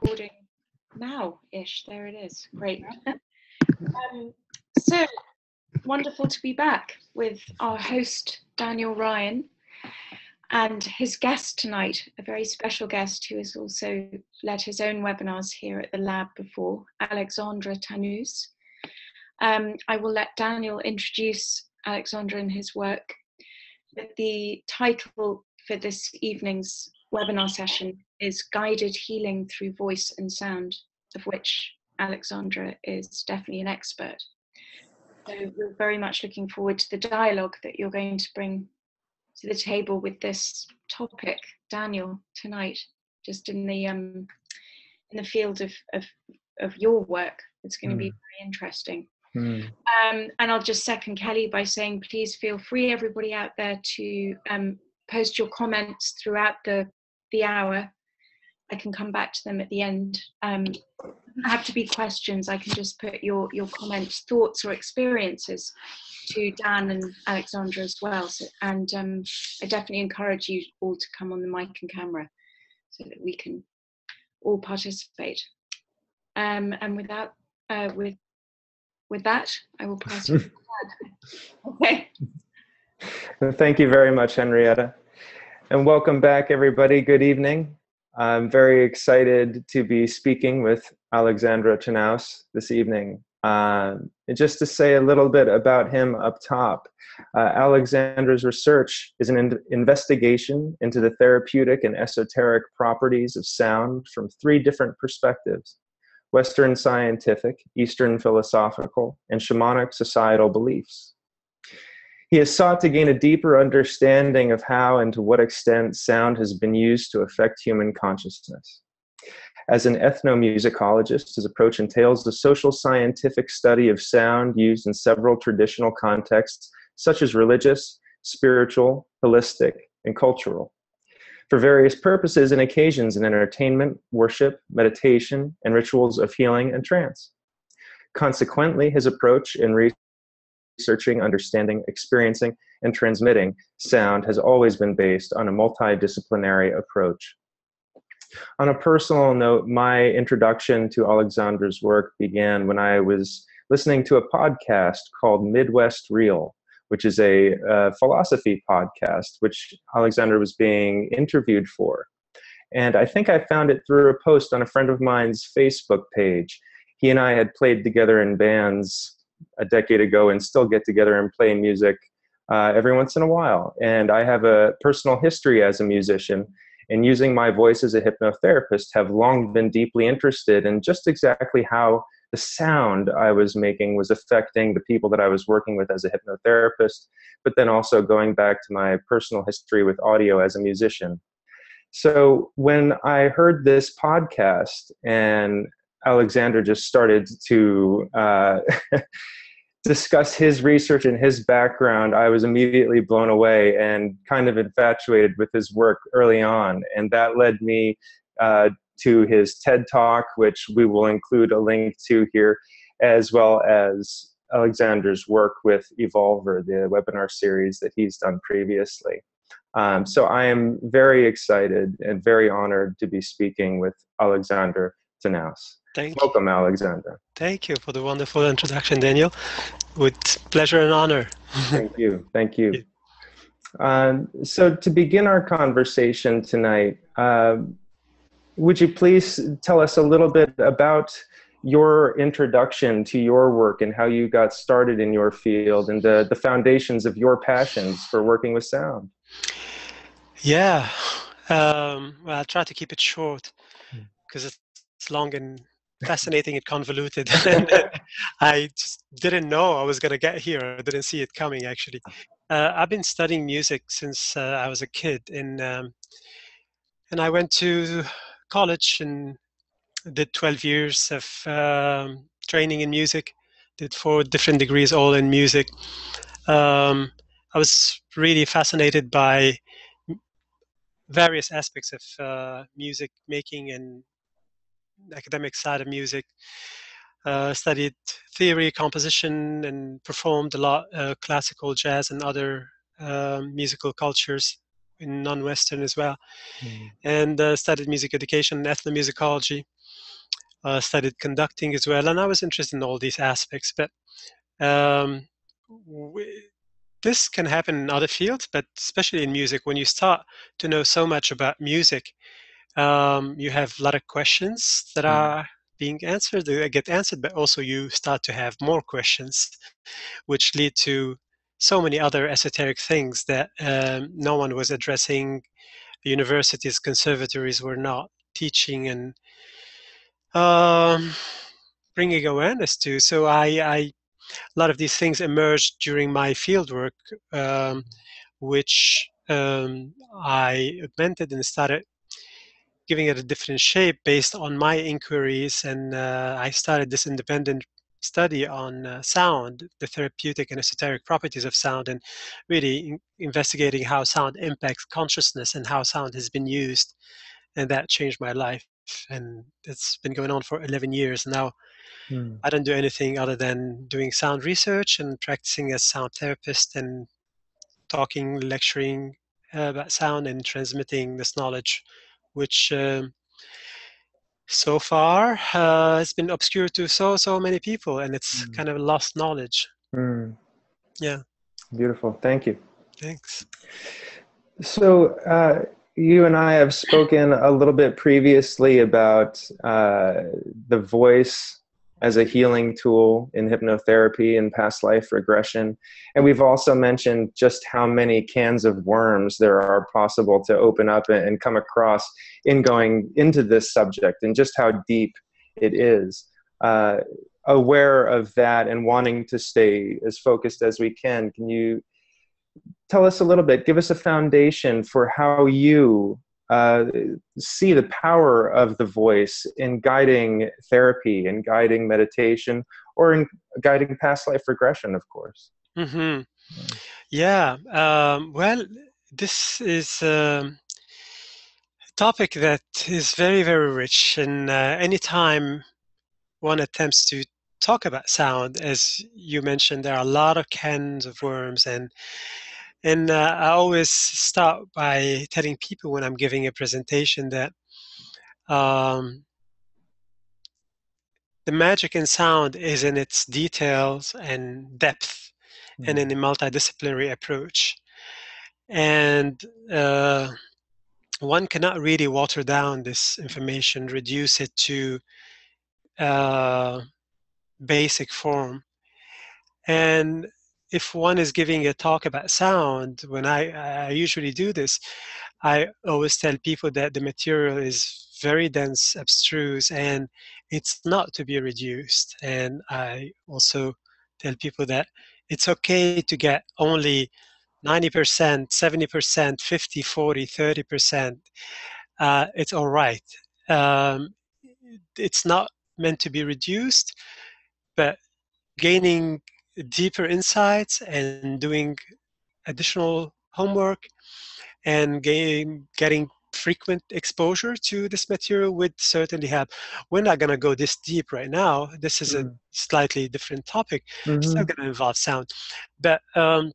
recording now-ish. There it is. Great. um, so wonderful to be back with our host Daniel Ryan and his guest tonight, a very special guest who has also led his own webinars here at the lab before, Alexandre Tannous. Um, I will let Daniel introduce Alexandre and his work. But the title for this evening's webinar session is Guided Healing Through Voice and Sound, of which Alexandre is definitely an expert. So we're very much looking forward to the dialogue that you're going to bring to the table with this topic, Daniel, tonight, just in the um, in the field of, of, of your work. It's going to mm. be very interesting. Mm. Um, and I'll just second Kelly by saying, please feel free, everybody out there, to um, post your comments throughout the the hour. I can come back to them at the end. Um, have to be questions. I can just put your your comments, thoughts, or experiences to Dan and Alexandre as well. So, and um, I definitely encourage you all to come on the mic and camera so that we can all participate. Um, and without uh, with with that, I will pass you. okay. Thank you very much, Henrietta. And welcome back, everybody. Good evening. I'm very excited to be speaking with Alexandre Tannous this evening. Um, and just to say a little bit about him up top, uh, Alexandre's research is an in- investigation into the therapeutic and esoteric properties of sound from three different perspectives Western scientific, Eastern philosophical, and shamanic societal beliefs. He has sought to gain a deeper understanding of how and to what extent sound has been used to affect human consciousness. As an ethnomusicologist, his approach entails the social scientific study of sound used in several traditional contexts, such as religious, spiritual, holistic, and cultural, for various purposes and occasions in entertainment, worship, meditation, and rituals of healing and trance. Consequently, his approach in researching, understanding, experiencing, and transmitting sound has always been based on a multidisciplinary approach. On a personal note, my introduction to Alexander's work began when I was listening to a podcast called Midwest Real, which is a, a philosophy podcast, which Alexander was being interviewed for. And I think I found it through a post on a friend of mine's Facebook page. He and I had played together in bands a decade ago and still get together and play music uh, every once in a while. And I have a personal history as a musician and using my voice as a hypnotherapist have long been deeply interested in just exactly how the sound I was making was affecting the people that I was working with as a hypnotherapist, but then also going back to my personal history with audio as a musician. So when I heard this podcast and Alexander just started to uh, discuss his research and his background, I was immediately blown away and kind of infatuated with his work early on. And that led me uh, to his TED Talk, which we will include a link to here, as well as Alexander's work with Evolver, the webinar series that he's done previously. Um, so I am very excited and very honored to be speaking with Alexander Tannous. Thank Welcome, you. Alexander. Thank you for the wonderful introduction, Daniel. With pleasure and honor. Thank you. Thank you. Um, so, to begin our conversation tonight, uh, would you please tell us a little bit about your introduction to your work and how you got started in your field and the, the foundations of your passions for working with sound? Yeah, um, well, I'll try to keep it short because hmm. It's long and fascinating and convoluted. I just didn't know I was going to get here. I didn't see it coming, actually. Uh, I've been studying music since uh, I was a kid, and um, and I went to college and did 12 years of um, training in music. Did four different degrees, all in music. Um, I was really fascinated by various aspects of uh, music making and academic side of music. Uh, studied theory, composition, and performed a lot uh, classical, jazz, and other um, musical cultures in non-Western as well, mm. and uh, studied music education, and ethnomusicology. Uh, studied conducting as well, and I was interested in all these aspects. But um, we, this can happen in other fields, but especially in music, when you start to know so much about music, um, you have a lot of questions that mm. are being answered, they get answered, but also you start to have more questions, which lead to so many other esoteric things that um, no one was addressing. Universities, conservatories were not teaching and um, bringing awareness to. So I, I, a lot of these things emerged during my fieldwork, um, which um, I augmented and started giving it a different shape based on my inquiries. And uh, I started this independent study on uh, sound, the therapeutic and esoteric properties of sound, and really in- investigating how sound impacts consciousness and how sound has been used. And that changed my life. And it's been going on for 11 years now. Hmm. I don't do anything other than doing sound research and practicing as sound therapist and talking, lecturing uh, about sound and transmitting this knowledge which um, so far uh, has been obscure to so so many people, and it's mm. kind of lost knowledge. Mm. Yeah. Beautiful. Thank you. Thanks. So uh, you and I have spoken a little bit previously about uh, the voice as a healing tool in hypnotherapy and past life regression. And we've also mentioned just how many cans of worms there are possible to open up and come across in going into this subject and just how deep it is. Uh, aware of that and wanting to stay as focused as we can, can you tell us a little bit, give us a foundation for how you uh, see the power of the voice in guiding therapy and guiding meditation or in guiding past life regression of course mm-hmm. yeah um, well this is um, a topic that is very very rich and uh, anytime one attempts to talk about sound as you mentioned there are a lot of cans of worms and and uh, I always start by telling people when I'm giving a presentation that um, the magic in sound is in its details and depth mm. and in a multidisciplinary approach. And uh, one cannot really water down this information, reduce it to uh, basic form. And if one is giving a talk about sound, when I, I usually do this, I always tell people that the material is very dense, abstruse, and it's not to be reduced. And I also tell people that it's okay to get only 90%, 70%, 50, 40, 30%. Uh, it's all right. Um, it's not meant to be reduced, but gaining deeper insights and doing additional homework and gain, getting frequent exposure to this material would certainly help. We're not going to go this deep right now. This is mm. a slightly different topic. Mm-hmm. It's not going to involve sound. But um,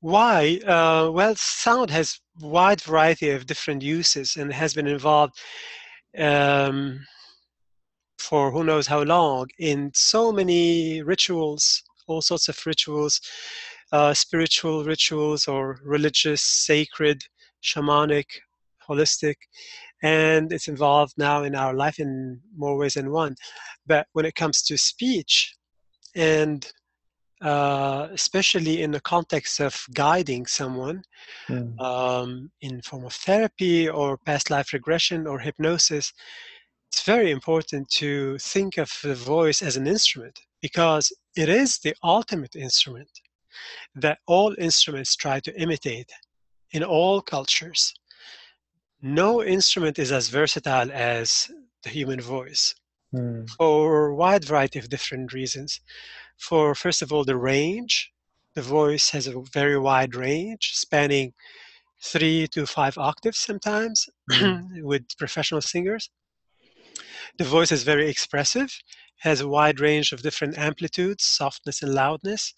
why? Uh, well, sound has wide variety of different uses and has been involved um, for who knows how long in so many rituals, all sorts of rituals, uh, spiritual rituals or religious, sacred, shamanic, holistic, and it's involved now in our life in more ways than one. But when it comes to speech, and uh, especially in the context of guiding someone mm. um, in form of therapy or past life regression or hypnosis, it's very important to think of the voice as an instrument because it is the ultimate instrument that all instruments try to imitate in all cultures. No instrument is as versatile as the human voice mm. for a wide variety of different reasons. For, first of all, the range. The voice has a very wide range, spanning three to five octaves sometimes mm. with professional singers. The voice is very expressive, has a wide range of different amplitudes, softness and loudness.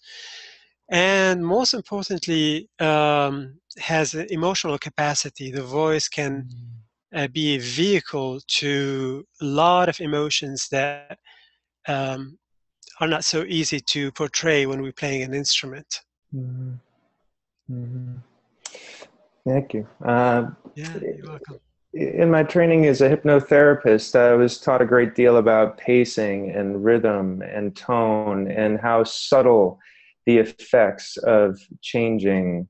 and most importantly, um, has an emotional capacity. The voice can Mm. uh, be a vehicle to a lot of emotions that um, are not so easy to portray when we're playing an instrument. Mhm. Mhm. Thank you. Uh, Yeah, you're welcome. In my training as a hypnotherapist, I was taught a great deal about pacing and rhythm and tone and how subtle the effects of changing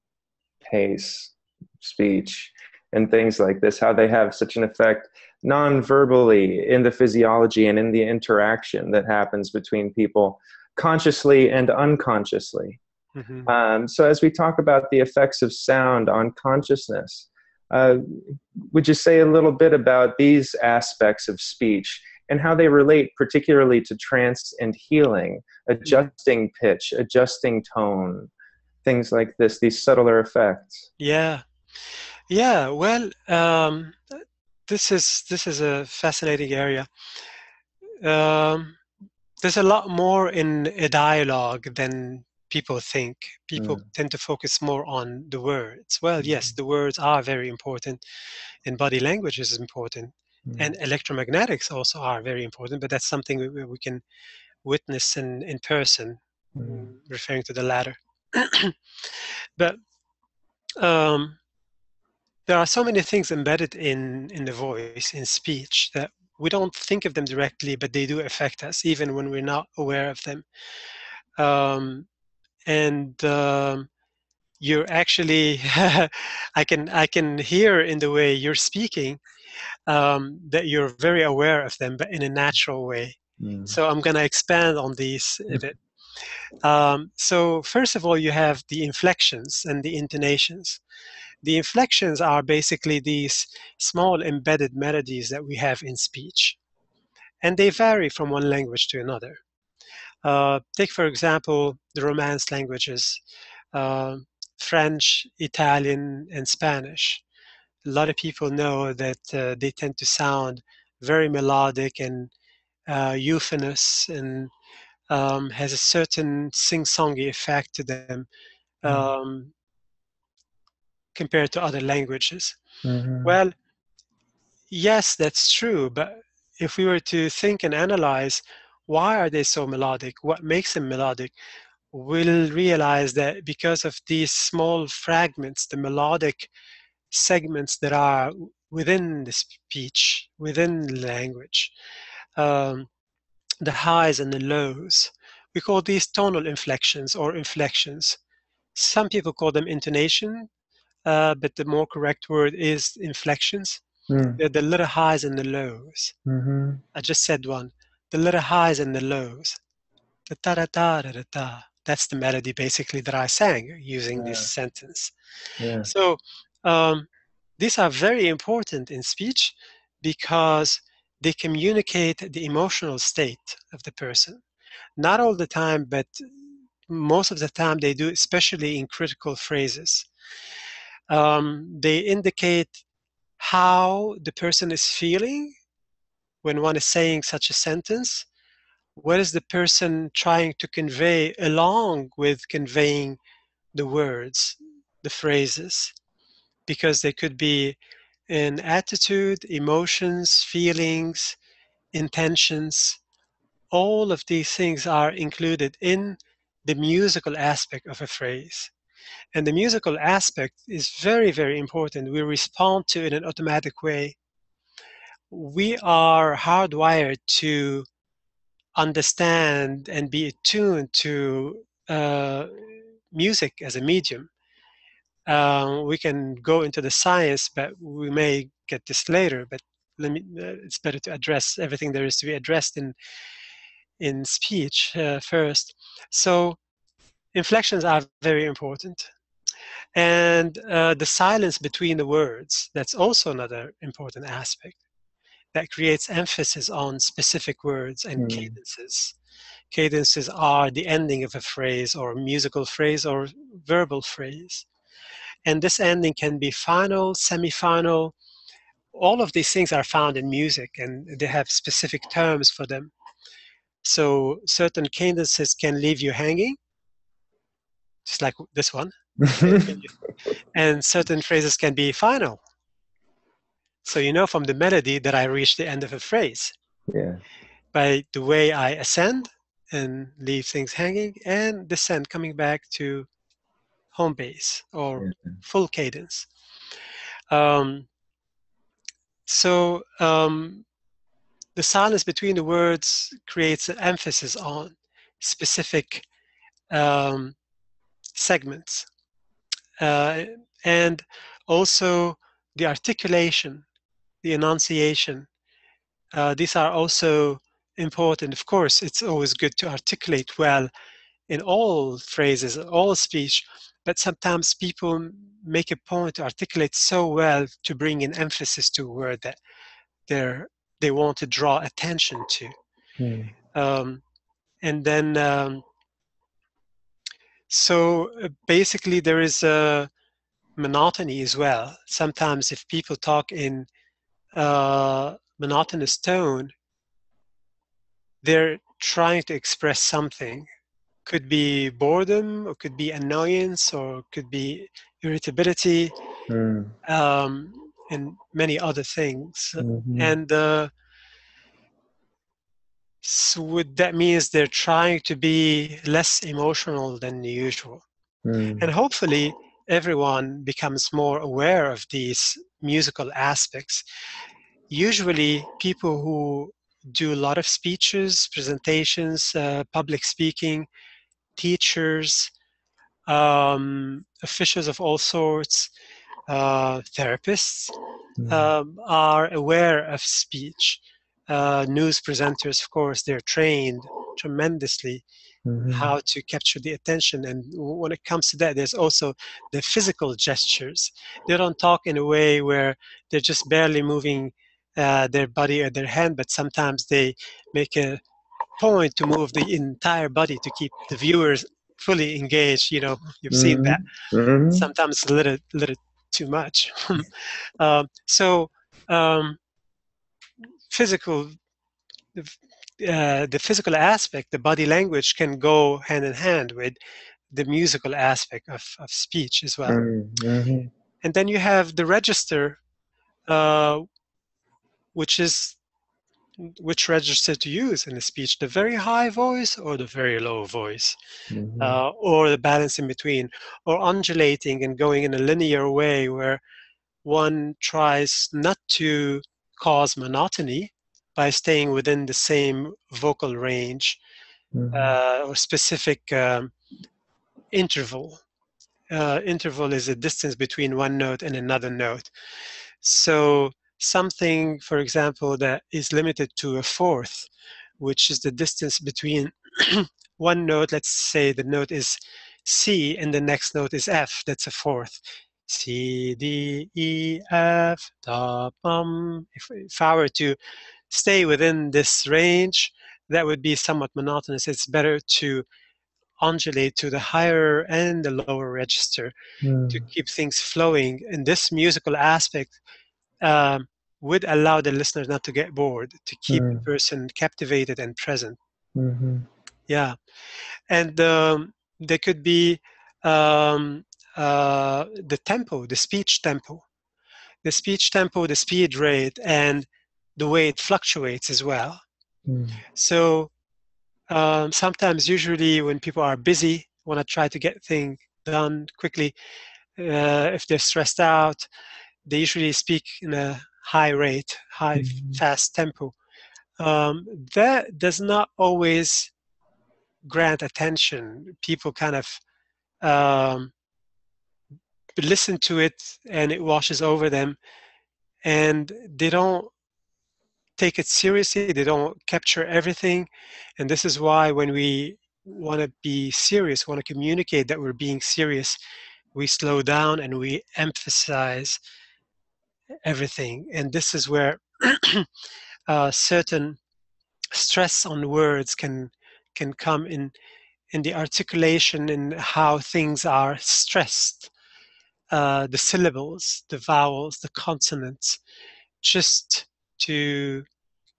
pace, speech, and things like this, how they have such an effect non-verbally in the physiology and in the interaction that happens between people consciously and unconsciously. Mhm. Um, so, as we talk about the effects of sound on consciousness, uh, would you say a little bit about these aspects of speech and how they relate particularly to trance and healing, adjusting pitch, adjusting tone, things like this, these subtler effects? Yeah, yeah. Well, um, this is this is a fascinating area. Um, there's a lot more in a dialogue than people think. People Mm. tend to focus more on the words. Well, yes, the words are very important, and body language is important, Mm. and electromagnetics also are very important. But that's something we, we can witness in in person, Mm. referring to the latter. but um, there are so many things embedded in in the voice in speech that we don't think of them directly but they do affect us even when we're not aware of them um, and um, you're actually i can i can hear in the way you're speaking um, that you're very aware of them but in a natural way Mm. so i'm going to expand on these a bit um, so first of all you have the inflections and the intonations the inflections are basically these small embedded melodies that we have in speech, and they vary from one language to another. Uh, take, for example, the Romance languages uh, French, Italian, and Spanish. A lot of people know that uh, they tend to sound very melodic and uh, euphonous and um, has a certain sing-songy effect to them. Mm. Um, compared to other languages. Mhm. Well, yes, that's true, but if we were to think and analyze why are they so melodic, what makes them melodic, we'll realize that because of these small fragments, the melodic segments that are within the speech, within the language, um, the highs and the lows, we call these tonal inflections or inflections. Some people call them intonation, uh, but the more correct word is inflections. Mm. They're the little highs and the lows. Mhm. I just said one. The little highs and the lows. The ta da da da da da. That's the melody basically that I sang using Yeah. this sentence. Yeah. So um, these are very important in speech because they communicate the emotional state of the person. Not all the time, but most of the time they do, especially in critical phrases. Um, they indicate how the person is feeling when one is saying such a sentence. What is the person trying to convey along with conveying the words, the phrases? Because they could be in attitude, emotions, feelings, intentions. All of these things are included in the musical aspect of a phrase. And the musical aspect is very, very important. We respond to it in an automatic way. We are hardwired to understand and be attuned to uh, music as a medium. Um, we can go into the science, but we may get this later. But let me, uh, it's better to address everything there is to be addressed in in speech uh, first. So inflections are very important and uh, the silence between the words that's also another important aspect that creates emphasis on specific words and Mm. cadences cadences are the ending of a phrase or musical phrase or verbal phrase and this ending can be final semi-final all of these things are found in music and they have specific terms for them so certain cadences can leave you hanging just like this one. and certain phrases can be final. So you know from the melody that I reached the end of a phrase. Yeah. By the way I ascend and leave things hanging and descend coming back to home base or Yeah. full cadence. Um, so um, the silence between the words creates an emphasis on specific um, segments. Uh, and also the articulation, the enunciation. Uh, these are also important. Of course, it's always good to articulate well in all phrases, all speech, but sometimes people make a point to articulate so well to bring an emphasis to a word that they're, they want to draw attention to. Mm. Um, and then, um, so uh, basically, there is a monotony as well. Sometimes, if people talk in uh, monotonous tone, they're trying to express something. Could be boredom, or could be annoyance, or could be irritability, Mm. um, and many other things. Mhm. And uh, so what that means they're trying to be less emotional than usual. Mm. And hopefully, everyone becomes more aware of these musical aspects. Usually, people who do a lot of speeches, presentations, uh, public speaking, teachers, um, officials of all sorts, uh, therapists, Mm. um, are aware of speech. Uh, news presenters, of course, they're trained tremendously Mhm. how to capture the attention. And when it comes to that, there's also the physical gestures. They don't talk in a way where they're just barely moving uh, their body or their hand, but sometimes they make a point to move the entire body to keep the viewers fully engaged. You know, you've seen that Mhm. sometimes a little, little too much. um, so, um, physical, uh, the physical aspect, the body language can go hand in hand with the musical aspect of, of speech as well. Mm. Mhm. And then you have the register, uh, which is which register to use in a speech the very high voice or the very low voice Mhm. uh, or the balance in between, or undulating and going in a linear way where one tries not to cause monotony by staying within the same vocal range Mhm. uh, or specific um, interval. Uh, interval is a distance between one note and another note. So something, for example, that is limited to a fourth, which is the distance between one note, let's say the note is C and the next note is F, that's a fourth. C, D, E, F, da, bum. If, if I were to stay within this range, that would be somewhat monotonous. It's better to undulate to the higher and the lower register to Mm. keep things flowing. And this musical aspect um, would allow the listener not to get bored, to keep the Mm. person captivated and present. Mhm. Yeah, and um, there could be um, uh, the tempo, the speech tempo, the speech tempo, the speed rate, and the way it fluctuates as well. Mm. So um, sometimes, usually, when people are busy, want to try to get things done quickly, uh, if they're stressed out, they usually speak in a high rate, high, Mhm. fast tempo. Um, that does not always grant attention. People kind of um, listen to it and it washes over them, and they don't take it seriously. They don't capture everything, and this is why when we want to be serious, want to communicate that we're being serious, we slow down and we emphasize everything. And this is where uh, certain stress on words can can come in in the articulation in how things are stressed uh, the syllables the vowels the consonants just to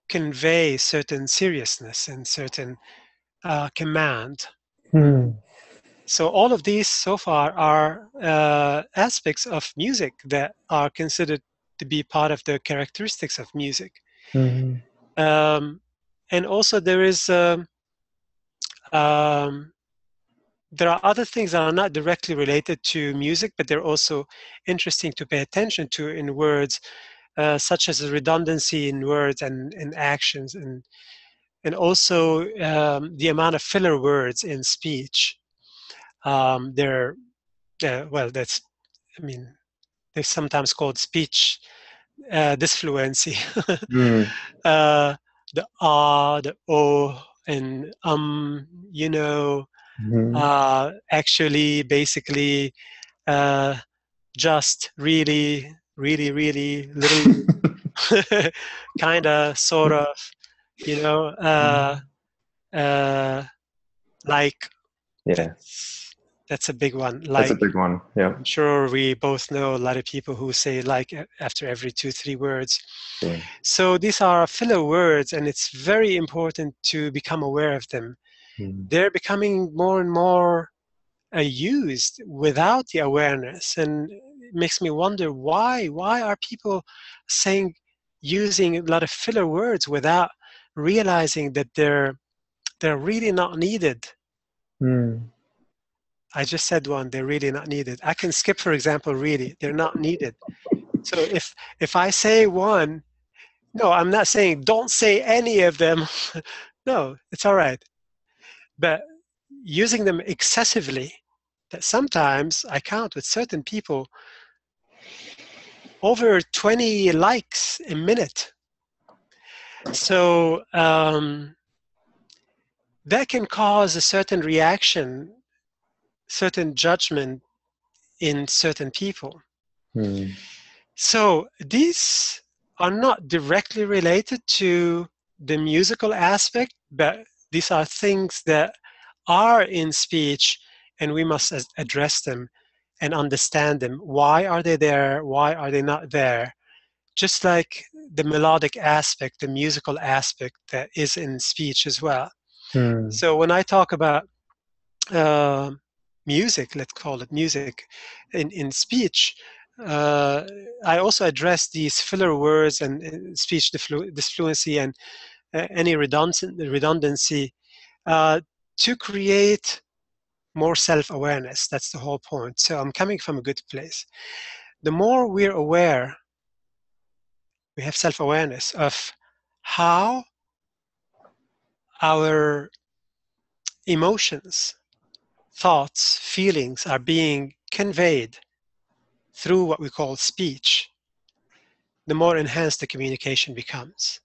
convey certain seriousness and certain uh, command Mm. so all of these so far are uh, aspects of music that are considered to be part of the characteristics of music. Mhm. Um, and also there is um, um, there are other things that are not directly related to music, but they're also interesting to pay attention to in words, uh, such as the redundancy in words and in actions, and and also um, the amount of filler words in speech. Um, they're uh, well, that's I mean, they're sometimes called speech uh, disfluency. Mm. uh, the ah, the o, and um, you know, Mhm. uh, actually, basically, uh, just really, really, really, little, kind of, sort of, you know, uh, uh, like yeah, that's, a big one. Like, that's a big one. Yeah. I'm sure we both know a lot of people who say like after every two, three words. Yeah. So these are filler words, and it's very important to become aware of them. Mm. They're becoming more and more uh, used without the awareness, and makes me wonder why. Why are people saying using a lot of filler words without realizing that they're they're really not needed? Mm. I just said one, they're really not needed. I can skip, for example, really, they're not needed. So if if I say one, no, I'm not saying don't say any of them. no, it's all right. But using them excessively, that sometimes I count with certain people over 20 likes a minute. So um, that can cause a certain reaction certain judgment in certain people. Mm. So these are not directly related to the musical aspect, but these are things that are in speech and we must address them and understand them. Why are they there? Why are they not there? Just like the melodic aspect, the musical aspect that is in speech as well. Mm. So when I talk about uh, music, let's call it music, in, in speech, uh, I also address these filler words and, and speech disflu- disfluency and uh, any redundant, redundancy uh, to create more self-awareness. That's the whole point. So I'm coming from a good place. The more we're aware, we have self-awareness of how our emotions thoughts, feelings are being conveyed through what we call speech, the more enhanced the communication becomes.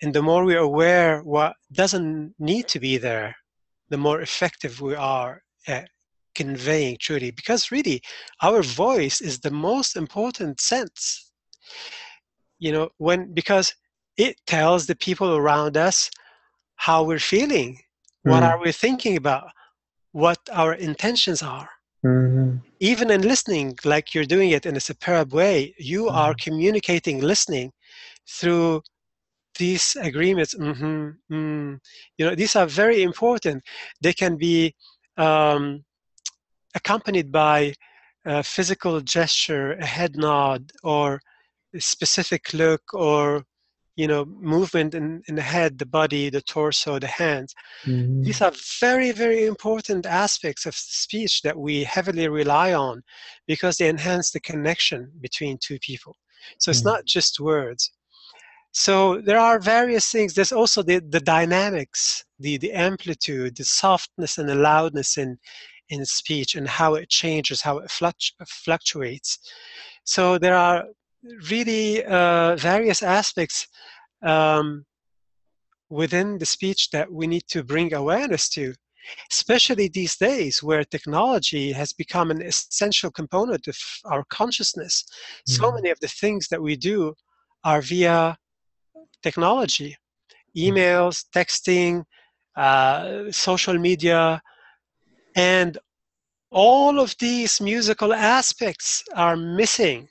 And the more we're aware what doesn't need to be there, the more effective we are at conveying truly. Because really, our voice is the most important sense. You know, when because it tells the people around us how we're feeling, what Mm. are we thinking about, what our intentions are. Mhm. Even in listening, like you're doing it in a superb way, you are communicating listening through these agreements. hmm mm. You know, these are very important. They can be um, accompanied by a physical gesture, a head nod, or a specific look, or you know, movement in, in the head, the body, the torso, the hands. Mhm. These are very, very important aspects of speech that we heavily rely on because they enhance the connection between two people. So it's Mm. not just words. So there are various things. There's also the, the dynamics, the, the amplitude, the softness and the loudness in, in speech and how it changes, how it fluctuates. So there are really uh, various aspects um, within the speech that we need to bring awareness to, especially these days where technology has become an essential component of our consciousness. So Mhm. many of the things that we do are via technology emails, texting, uh, social media, and all of these musical aspects are missing.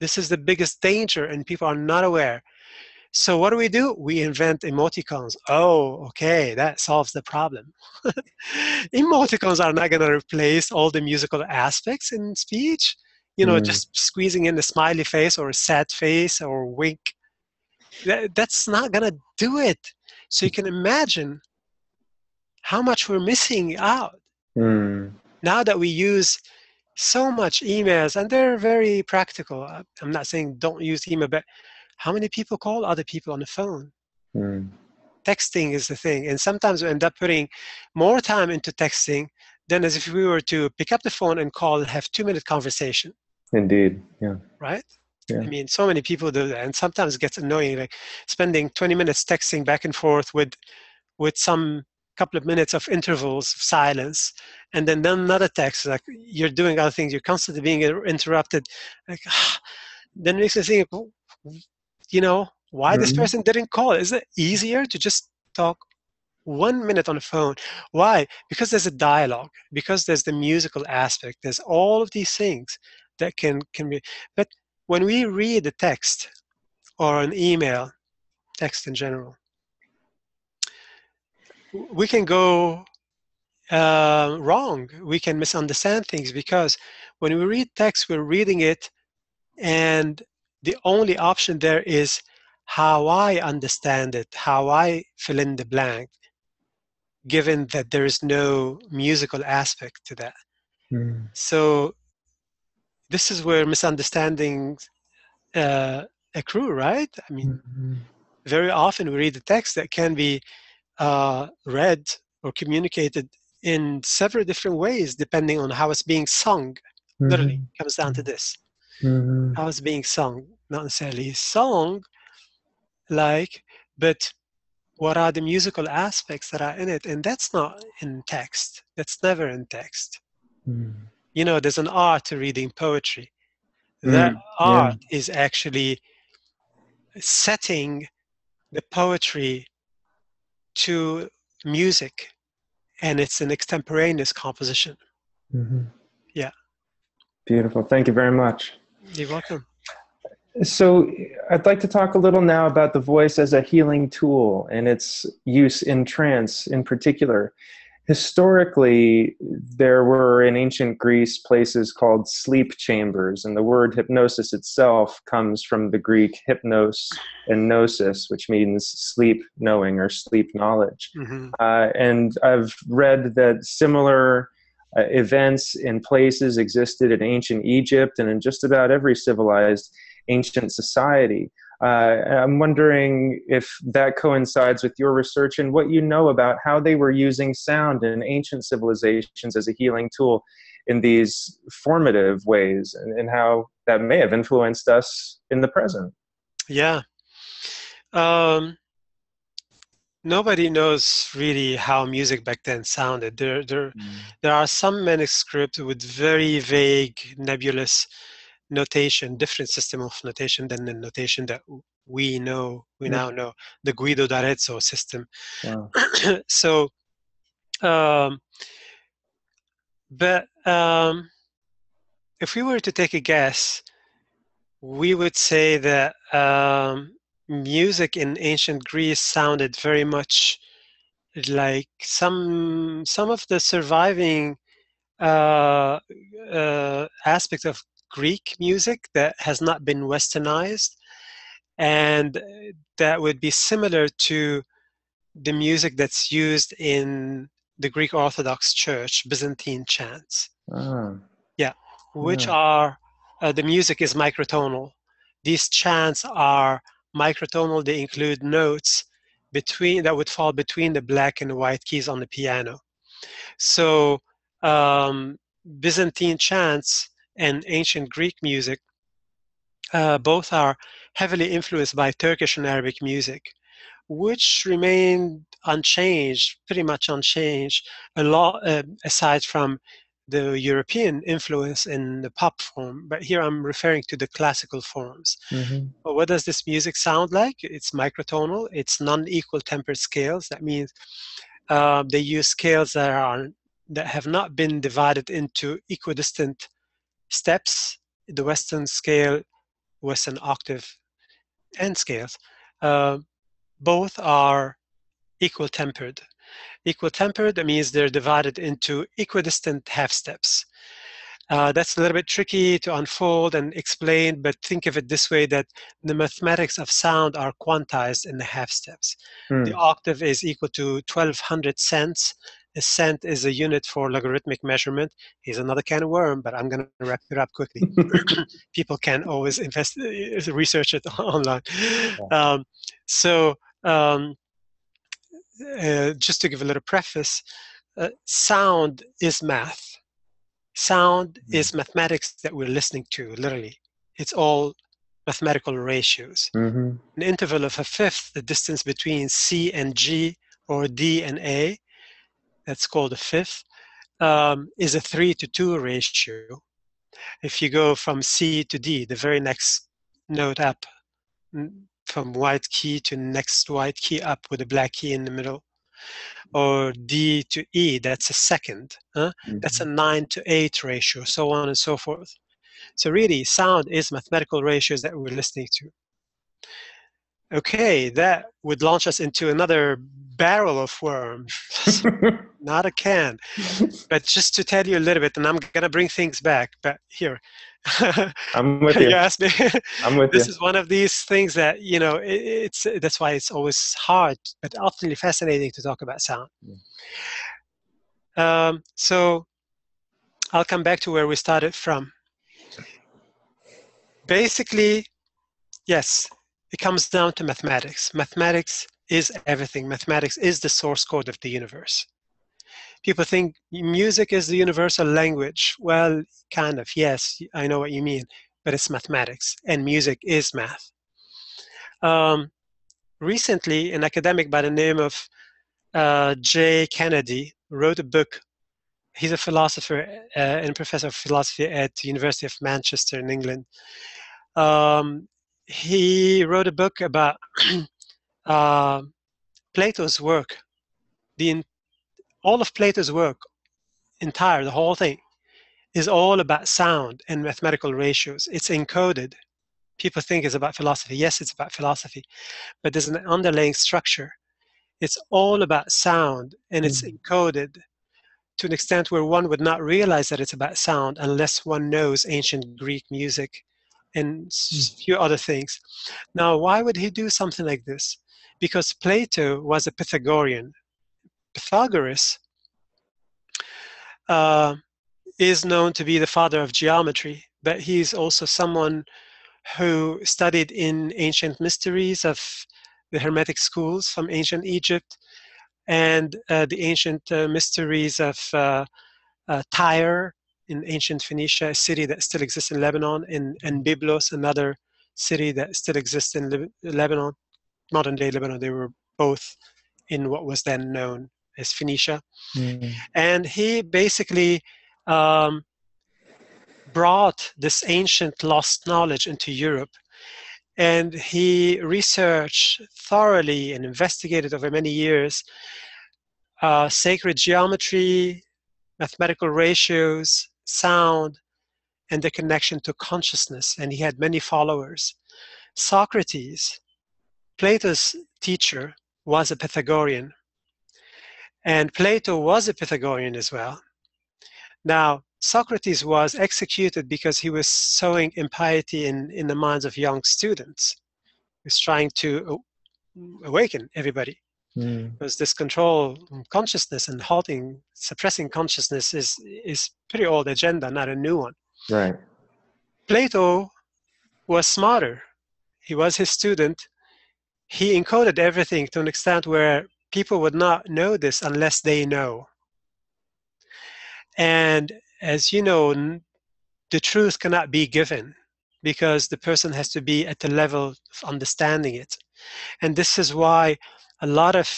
This is the biggest danger, and people are not aware So what do we do? We invent emoticons. Oh, okay, that solves the problem. emoticons are not going to replace all the musical aspects in speech. You know, Mm. just squeezing in a smiley face or a sad face or wink. That, that's not going to do it. So you can imagine how much we're missing out Mm. now that we use so much emails and they're very practical I- i'm not saying don't use email but how many people call other people on the phone Mm. texting is the thing and sometimes we end up putting more time into texting than as if we were to pick up the phone and call and have two minute conversation Indeed. Yeah. right Yeah. i mean so many people do that and sometimes it gets annoying like spending 20 minutes texting back and forth with with some couple of minutes of intervals of silence and then, then another text like you're doing other things you're constantly being interrupted like then makes me think "Oh, you know why this Mhm. person didn't call is it easier to just talk one minute on the phone why because there's a dialogue because there's the musical aspect there's all of these things that can can be but when we read a text or an email text in general we can go uh, wrong we can misunderstand things because when we read text we're reading it and the only option there is how i understand it how i fill in the blank given that there is no musical aspect to that Mm. so this is where misunderstandings uh, accrue, right? I mean, Mhm. very often we read a text that can be uh, read or communicated in several different ways depending on how it's being sung. Literally, Mhm. comes down to this: Mhm. how it's being sung, not necessarily sung, like, but what are the musical aspects that are in it? And that's not in text. That's never in text. Mm. You know there's an art to reading poetry that Mm, yeah. art is actually setting the poetry to music and it's an extemporaneous composition Mhm. Yeah. Beautiful. Thank you very much. you're welcome So, I'd like to talk a little now about the voice as a healing tool and its use in trance in particular. Historically, there were in ancient Greece places called sleep chambers, and the word hypnosis itself comes from the Greek hypnos and gnosis, which means sleep knowing or sleep knowledge. hmm Uh, and I've read that similar uh, events and places existed in ancient Egypt and in just about every civilized ancient society. Uh, I'm wondering if that coincides with your research and what you know about how they were using sound in ancient civilizations as a healing tool in these formative ways and, and how that may have influenced us in the present. yeah. Um, nobody knows really how music back then sounded. There there there are some manuscripts with very vague nebulous notation different system of notation than the notation that we know we Yeah. now know the guido d'arezzo system Wow. so um, but um, if we were to take a guess we would say that um, music in ancient greece sounded very much like some some of the surviving uh, uh, aspect of Greek music that has not been westernized, and that would be similar to the music that's used in the Greek Orthodox Church, Byzantine chants, Ah, which Yeah. are uh, the music is microtonal. These chants are microtonal. They include notes between that would fall between the black and the white keys on the piano. So um, Byzantine chants and ancient Greek music uh, both are heavily influenced by Turkish and Arabic music, which remained unchanged, pretty much unchanged, a lot uh, aside from the European influence in the pop form. But here I'm referring to the classical forms. mhm. But what does this music sound like? It's microtonal. It's non-equal tempered scales. That means uh, they use scales that are that have not been divided into equidistant steps. The Western scale, Western octave, and scales uh, both are equal tempered. Equal tempered means they're divided into equidistant half steps. Uh, that's a little bit tricky to unfold and explain, but think of it this way that the mathematics of sound are quantized in the half steps. Hmm. The octave is equal to 1200 cents. A cent is a unit for logarithmic measurement. is another can of worm, but I'm going to wrap it up quickly. People can always invest, uh, research it online. Um, so, um, uh, just to give a little preface, uh, sound is math Sound Mm. is mathematics that we're listening to, literally. It's all mathematical ratios. Mhm. An interval of a fifth, the distance between C and G or D and A, that's called a fifth, um, is a 3 to 2 ratio. If you go from C to D, the very next note up, from white key to next white key up with a black key in the middle, or D to E, that's a second. Huh? That's a 9 to 8 ratio, so on and so forth. So really, sound is mathematical ratios that we're listening to. Okay, that would launch us into another barrel of worms, not a can. But just to tell you a little bit, and I'm gonna bring things back. But here, I'm with you. you asked me. I'm with you. this you. is one of these things that you know. It, it's that's why it's always hard, but ultimately fascinating to talk about sound. Um, so I'll come back to where we started from. Basically, yes, it comes down to mathematics. Mathematics is everything. Mathematics is the source code of the universe. People think music is the universal language. Well, kind of, yes, I know what you mean, but it's mathematics, and music is math. Um, recently, an academic by the name of uh, Jay Kennedy wrote a book. He's a philosopher uh, and professor of philosophy at the University of Manchester in England. Um, he wrote a book about uh, Plato's work. The in, all of Plato's work, entire the whole thing, is all about sound and mathematical ratios. It's encoded. People think it's about philosophy. Yes, it's about philosophy, but there's an underlying structure. It's all about sound and it's encoded to an extent where one would not realize that it's about sound unless one knows ancient Greek music and a few other things. Now, why would he do something like this? Because Plato was a Pythagorean. Pythagoras uh, is known to be the father of geometry, but he's also someone who studied in ancient mysteries of the Hermetic schools from ancient Egypt and uh, the ancient uh, mysteries of uh, uh, Tyre in ancient Phoenicia, a city that still exists in Lebanon, and, and Byblos, another city that still exists in Lib- Lebanon, modern day Lebanon. They were both in what was then known as Phoenicia. Mm. And he basically um, brought this ancient lost knowledge into Europe. And he researched thoroughly and investigated over many years uh, sacred geometry, mathematical ratios, sound, and the connection to consciousness. And he had many followers. Socrates, Plato's teacher, was a Pythagorean. And Plato was a Pythagorean as well. Now, Socrates was executed because he was sowing impiety in, in the minds of young students. He was trying to awaken everybody. Mm. Because this control consciousness and halting, suppressing consciousness is, is pretty old agenda, not a new one. Right. Plato was smarter. He was his student. He encoded everything to an extent where people would not know this unless they know. And as you know, the truth cannot be given because the person has to be at the level of understanding it. And this is why a lot of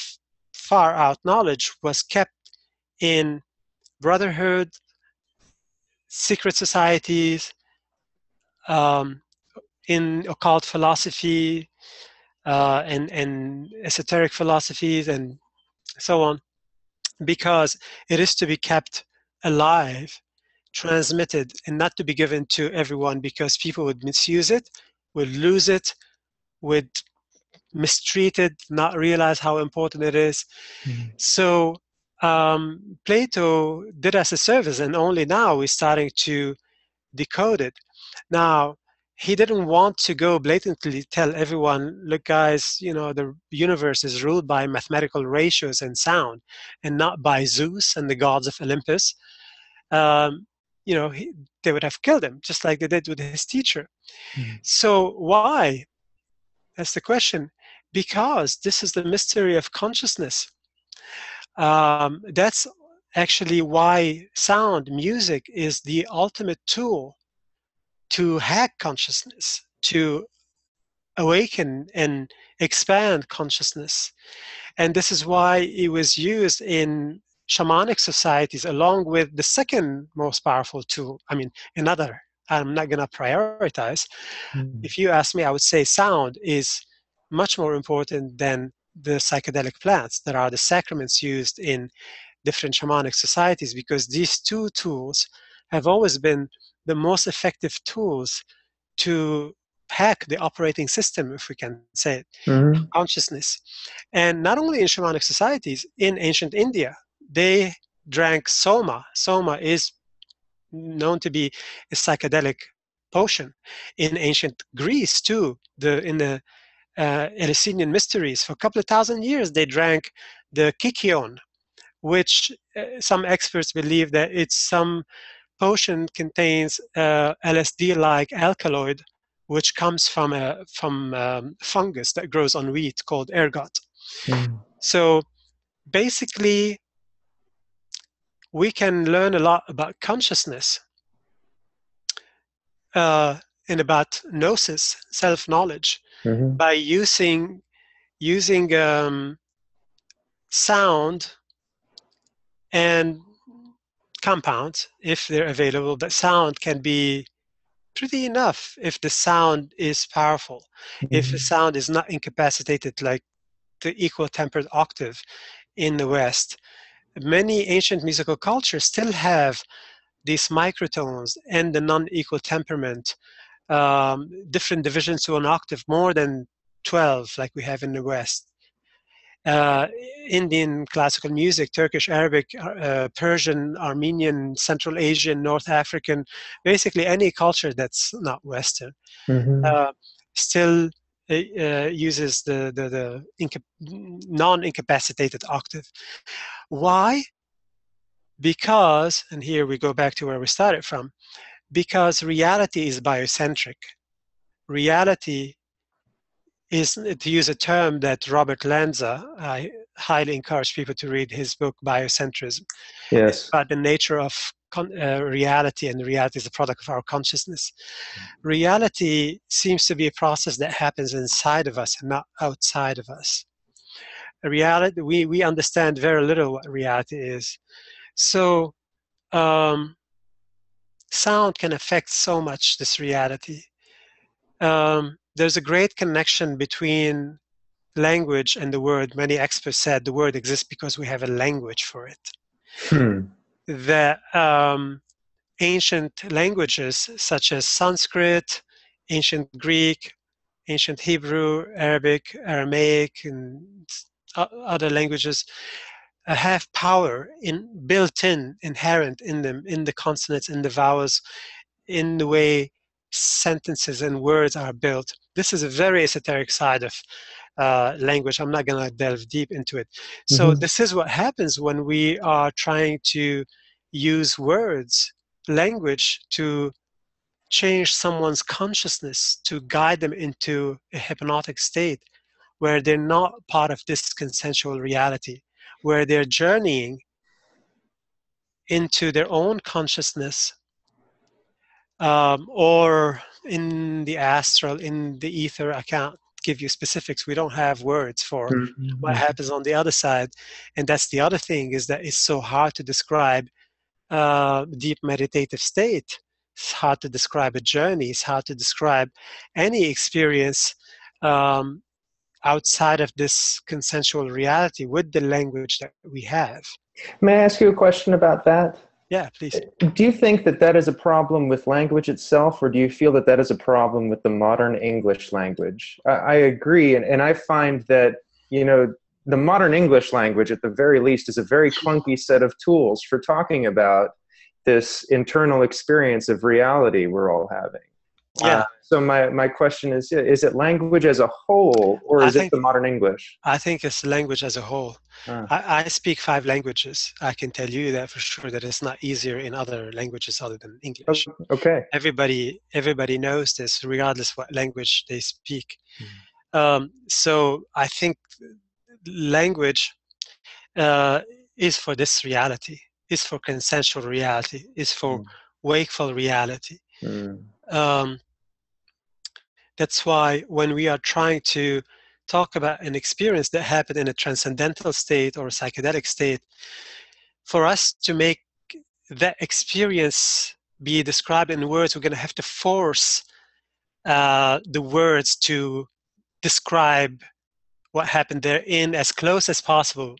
far out knowledge was kept in brotherhood, secret societies, um, in occult philosophy, uh, and, and esoteric philosophies, and so on, because it is to be kept alive, transmitted, and not to be given to everyone because people would misuse it, would lose it, would mistreated, not realize how important it is. Mm-hmm. So um, Plato did us a service, and only now we're starting to decode it. Now, he didn't want to go blatantly tell everyone, look, guys, you know, the universe is ruled by mathematical ratios and sound, and not by Zeus and the gods of Olympus. Um, you know, he, they would have killed him, just like they did with his teacher. Mm-hmm. So, why? That's the question. Because this is the mystery of consciousness. Um, that's actually why sound, music, is the ultimate tool to hack consciousness, to awaken and expand consciousness. And this is why it was used in shamanic societies along with the second most powerful tool. I mean, another, I'm not going to prioritize. Mm-hmm. If you ask me, I would say sound is much more important than the psychedelic plants. that are the sacraments used in different shamanic societies because these two tools have always been the most effective tools to hack the operating system, if we can say it, mm-hmm. consciousness. And not only in shamanic societies, in ancient India, they drank soma. Soma is known to be a psychedelic potion. In ancient Greece, too, the in the uh, Eleusinian mysteries, for a couple of thousand years, they drank the kykeon, which uh, some experts believe that it's some potion contains uh, LSD-like alkaloid, which comes from a from um, fungus that grows on wheat called ergot. Mm. So basically, we can learn a lot about consciousness uh, and about gnosis, self-knowledge, mm-hmm. by using using um, sound and compounds if they're available but sound can be pretty enough if the sound is powerful mm-hmm. if the mm-hmm. sound is not incapacitated like the equal tempered octave in the west many ancient musical cultures still have these microtones and the non-equal temperament um, different divisions to an octave more than 12 like we have in the west uh, Indian classical music, Turkish, Arabic, uh, Persian, Armenian, Central Asian, North African, basically any culture that's not Western, mm-hmm. uh, still uh, uh, uses the, the, the inca- non-incapacitated octave. Why? Because, and here we go back to where we started from, because reality is biocentric. Reality is to use a term that Robert Lanza, I highly encourage people to read his book Biocentrism. Yes. About the nature of con- uh, reality, and reality is a product of our consciousness. Reality seems to be a process that happens inside of us and not outside of us. Reality, we, we understand very little what reality is. So, um, sound can affect so much this reality. Um, there's a great connection between language and the word. Many experts said the word exists because we have a language for it. Hmm. The um, ancient languages such as Sanskrit, ancient Greek, ancient Hebrew, Arabic, Aramaic, and other languages have power in built in, inherent in them, in the consonants, in the vowels, in the way sentences and words are built. This is a very esoteric side of uh, language. I'm not going to delve deep into it. So, mm-hmm. this is what happens when we are trying to use words, language to change someone's consciousness, to guide them into a hypnotic state where they're not part of this consensual reality, where they're journeying into their own consciousness um, or in the astral, in the ether, I can't give you specifics. We don't have words for mm-hmm. what happens on the other side, and that's the other thing is that it's so hard to describe uh, deep meditative state. It's hard to describe a journey. It's hard to describe any experience um, outside of this consensual reality with the language that we have. May I ask you a question about that? yeah, please. Do you think that that is a problem with language itself, or do you feel that that is a problem with the modern English language? I, I agree, and, and I find that you know the modern English language, at the very least, is a very clunky set of tools for talking about this internal experience of reality we're all having. Yeah. Uh, so my, my question is, is it language as a whole, or is it the modern English? I think it's language as a whole. Ah. I, I speak five languages. I can tell you that for sure that it's not easier in other languages other than English. Okay. Everybody everybody knows this, regardless what language they speak. Um, so I think language uh, is for this reality, is for consensual reality, is for Mm. wakeful reality. Mm. Um, that's why when we are trying to talk about an experience that happened in a transcendental state or a psychedelic state for us to make that experience be described in words we're going to have to force uh, the words to describe what happened there in as close as possible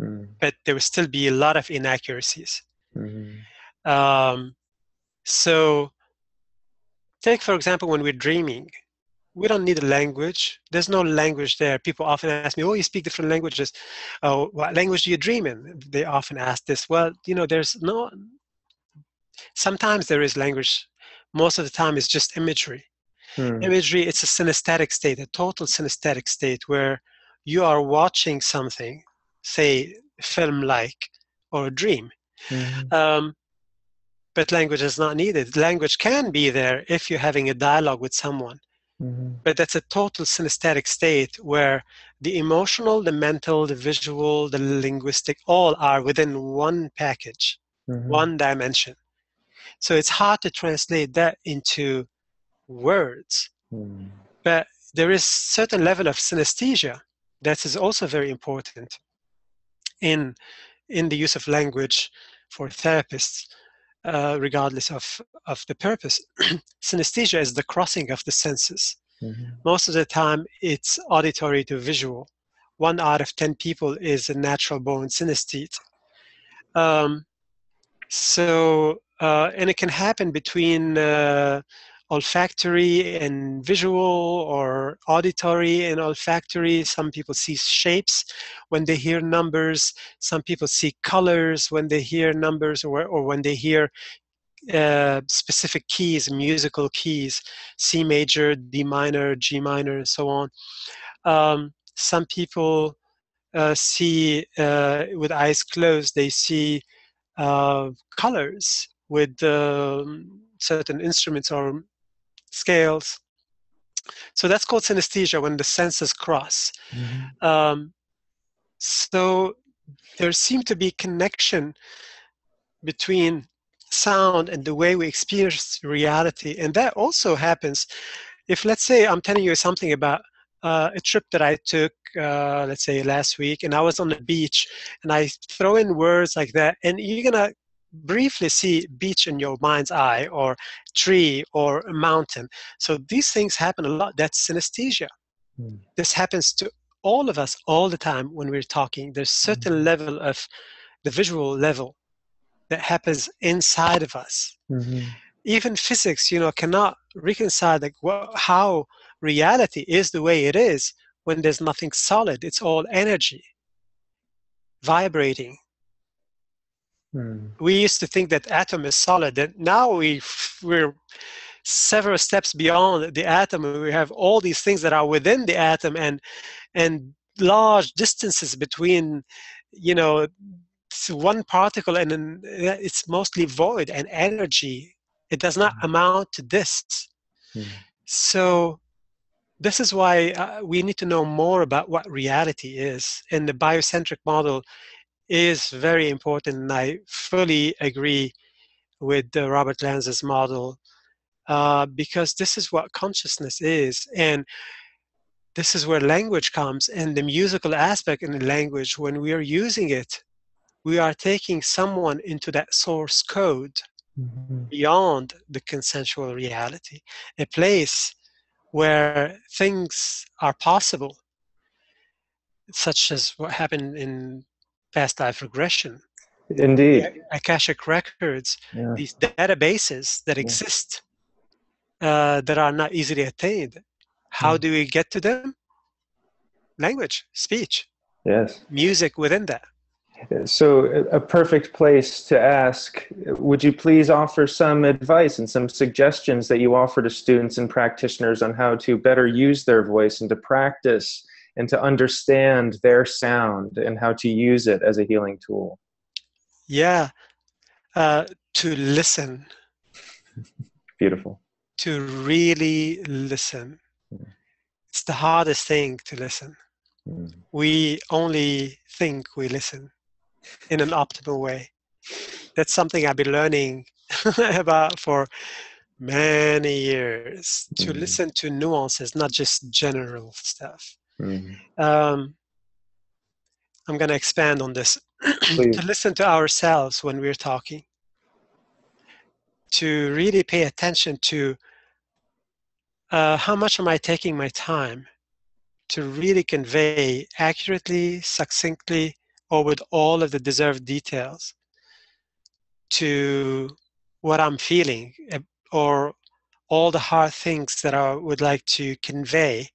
Mm. but there will still be a lot of inaccuracies Mhm. um, so, take for example, when we're dreaming, we don't need a language. There's no language there. People often ask me, "Oh, you speak different languages. Oh, what language do you dream in?" They often ask this. Well, you know, there's no. Sometimes there is language. Most of the time, it's just imagery. Mm. Imagery. It's a synesthetic state, a total synesthetic state where you are watching something, say, film-like, or a dream Mhm. um, but language is not needed. Language can be there if you're having a dialogue with someone, Mhm. but that's a total synesthetic state where the emotional, the mental, the visual, the linguistic all are within one package, Mhm. one dimension. So it's hard to translate that into words, Mm. but there is certain level of synesthesia that is also very important in in the use of language for therapists, uh, regardless of, of the purpose. Synesthesia is the crossing of the senses. Mhm. Most of the time, it's auditory to visual. One out of 10 people is a natural born synesthete. Um, so, uh, and it can happen between uh, olfactory and visual or auditory and olfactory. Some people see shapes when they hear numbers. Some people see colors when they hear numbers or, or when they hear uh, specific keys, musical keys, C major, D minor, G minor, and so on. Um, some people uh, see uh, with eyes closed, they see uh, colors with um, certain instruments or scales. So that's called synesthesia when the senses cross. Mhm. Um, so there seem to be connection between sound and the way we experience reality, and that also happens if, let's say, I'm telling you something about uh, a trip that I took, uh, let's say last week, and I was on the beach, and I throw in words like that, and you're gonna briefly see beach in your mind's eye, or tree, or a mountain. So these things happen a lot. That's synesthesia. Hmm. This happens to all of us all the time when we're talking. There's certain level of the visual level that happens inside of us. Mhm. Even physics, you know, cannot reconcile like wha- how reality is the way it is when there's nothing solid. It's all energy, vibrating. Mm. We used to think that atom is solid, and now we we're several steps beyond the atom. We have all these things that are within the atom, and and large distances between, you know, one particle and then uh, it's mostly void and energy. It does not amount to this. Mm. So this is why uh, we need to know more about what reality is, and the biocentric model is very important. And I fully agree with Robert Lanza's model uh, because this is what consciousness is, and this is where language comes, and the musical aspect in the language. When we are using it, we are taking someone into that source code Mhm. beyond the consensual reality, a place where things are possible, such as what happened in past life regression. Indeed. akashic records, Yeah. these databases that exist uh, that are not easily attained. How Mm. do we get to them? Language, speech, Yes. music within that. So, a perfect place to ask would you please offer some advice and some suggestions that you offer to students and practitioners on how to better use their voice and to practice and to understand their sound and how to use it as a healing tool? Yeah, uh, to listen, Beautiful. to really listen. Mm. It's the hardest thing to listen. Mm. We only think we listen in an optimal way. That's something I've been learning about for many years to Mhm. listen to nuances, not just general stuff. Mm. Um, I'm going to expand on this. To listen to ourselves when we're talking, to really pay attention to uh, how much am I taking my time to really convey accurately, succinctly, or with all of the deserved details to what I'm feeling eh, or all the hard things that I would like to convey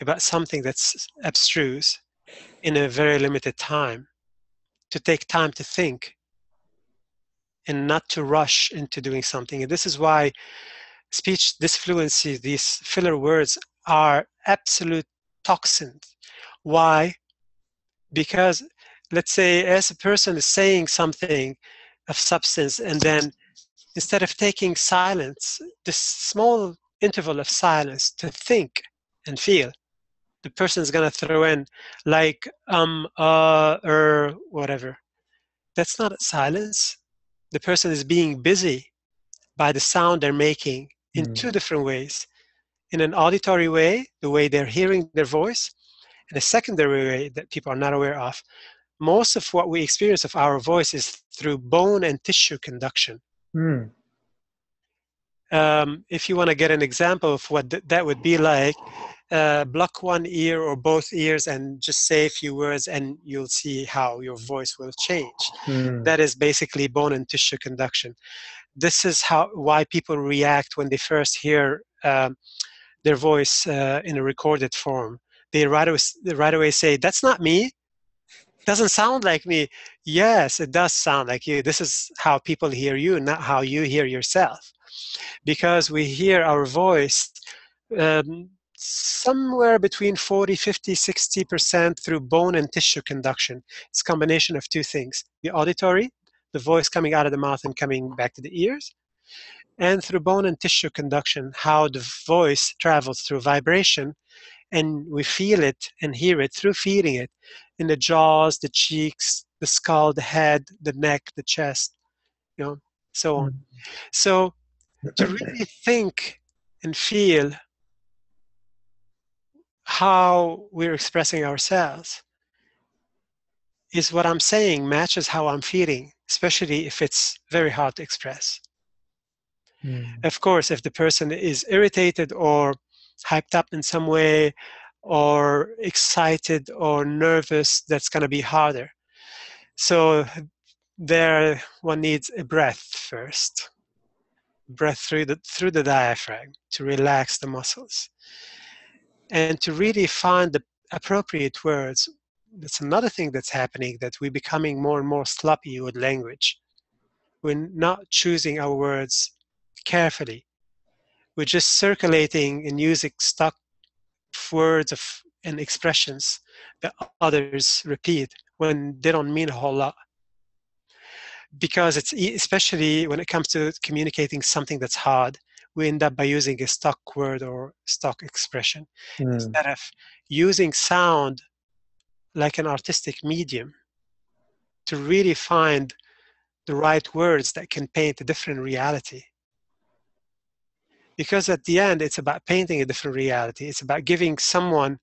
about something that's abstruse in a very limited time. To take time to think and not to rush into doing something. And this is why speech disfluency, these filler words, are absolute toxins. Why? Because let's say as a person is saying something of substance and then instead of taking silence, this small interval of silence to think and feel, the person is going to throw in like um uh or whatever. That's not silence. The person is being busy by the sound they're making in Mm. two different ways. In an auditory way, the way they're hearing their voice, and a secondary way that people are not aware of. Most of what we experience of our voice is through bone and tissue conduction. Mm. Um, if you want to get an example of what th- that would be like, uh, block one ear or both ears and just say a few words, and you'll see how your voice will change. Mm. That is basically bone and tissue conduction. This is how why people react when they first hear um, their voice uh, in a recorded form. They right away, they right away say, "That's not me. Doesn't sound like me." Yes, it does sound like you. This is how people hear you, not how you hear yourself, because we hear our voice. Um, somewhere between 40 50 60% through bone and tissue conduction. It's a combination of two things the auditory the voice coming out of the mouth and coming back to the ears and through bone and tissue conduction how the voice travels through vibration and we feel it and hear it through feeling it in the jaws the cheeks the skull the head the neck the chest you know so on. Mm-hmm. So to really think and feel how we're expressing ourselves is what I'm saying matches how I'm feeling, especially if it's very hard to express. Mm. Of course, if the person is irritated or hyped up in some way or excited or nervous, that's going to be harder. So there one needs a breath first. Breath through the through the diaphragm to relax the muscles. And to really find the appropriate words. That's another thing that's happening that we're becoming more and more sloppy with language. We're not choosing our words carefully. We're just circulating and using stock words of and expressions that others repeat when they don't mean a whole lot. Because it's especially when it comes to communicating something that's hard, we end up by using a stock word or stock expression Mm. instead of using sound like an artistic medium to really find the right words that can paint a different reality. Because at the end, it's about painting a different reality. It's about giving someone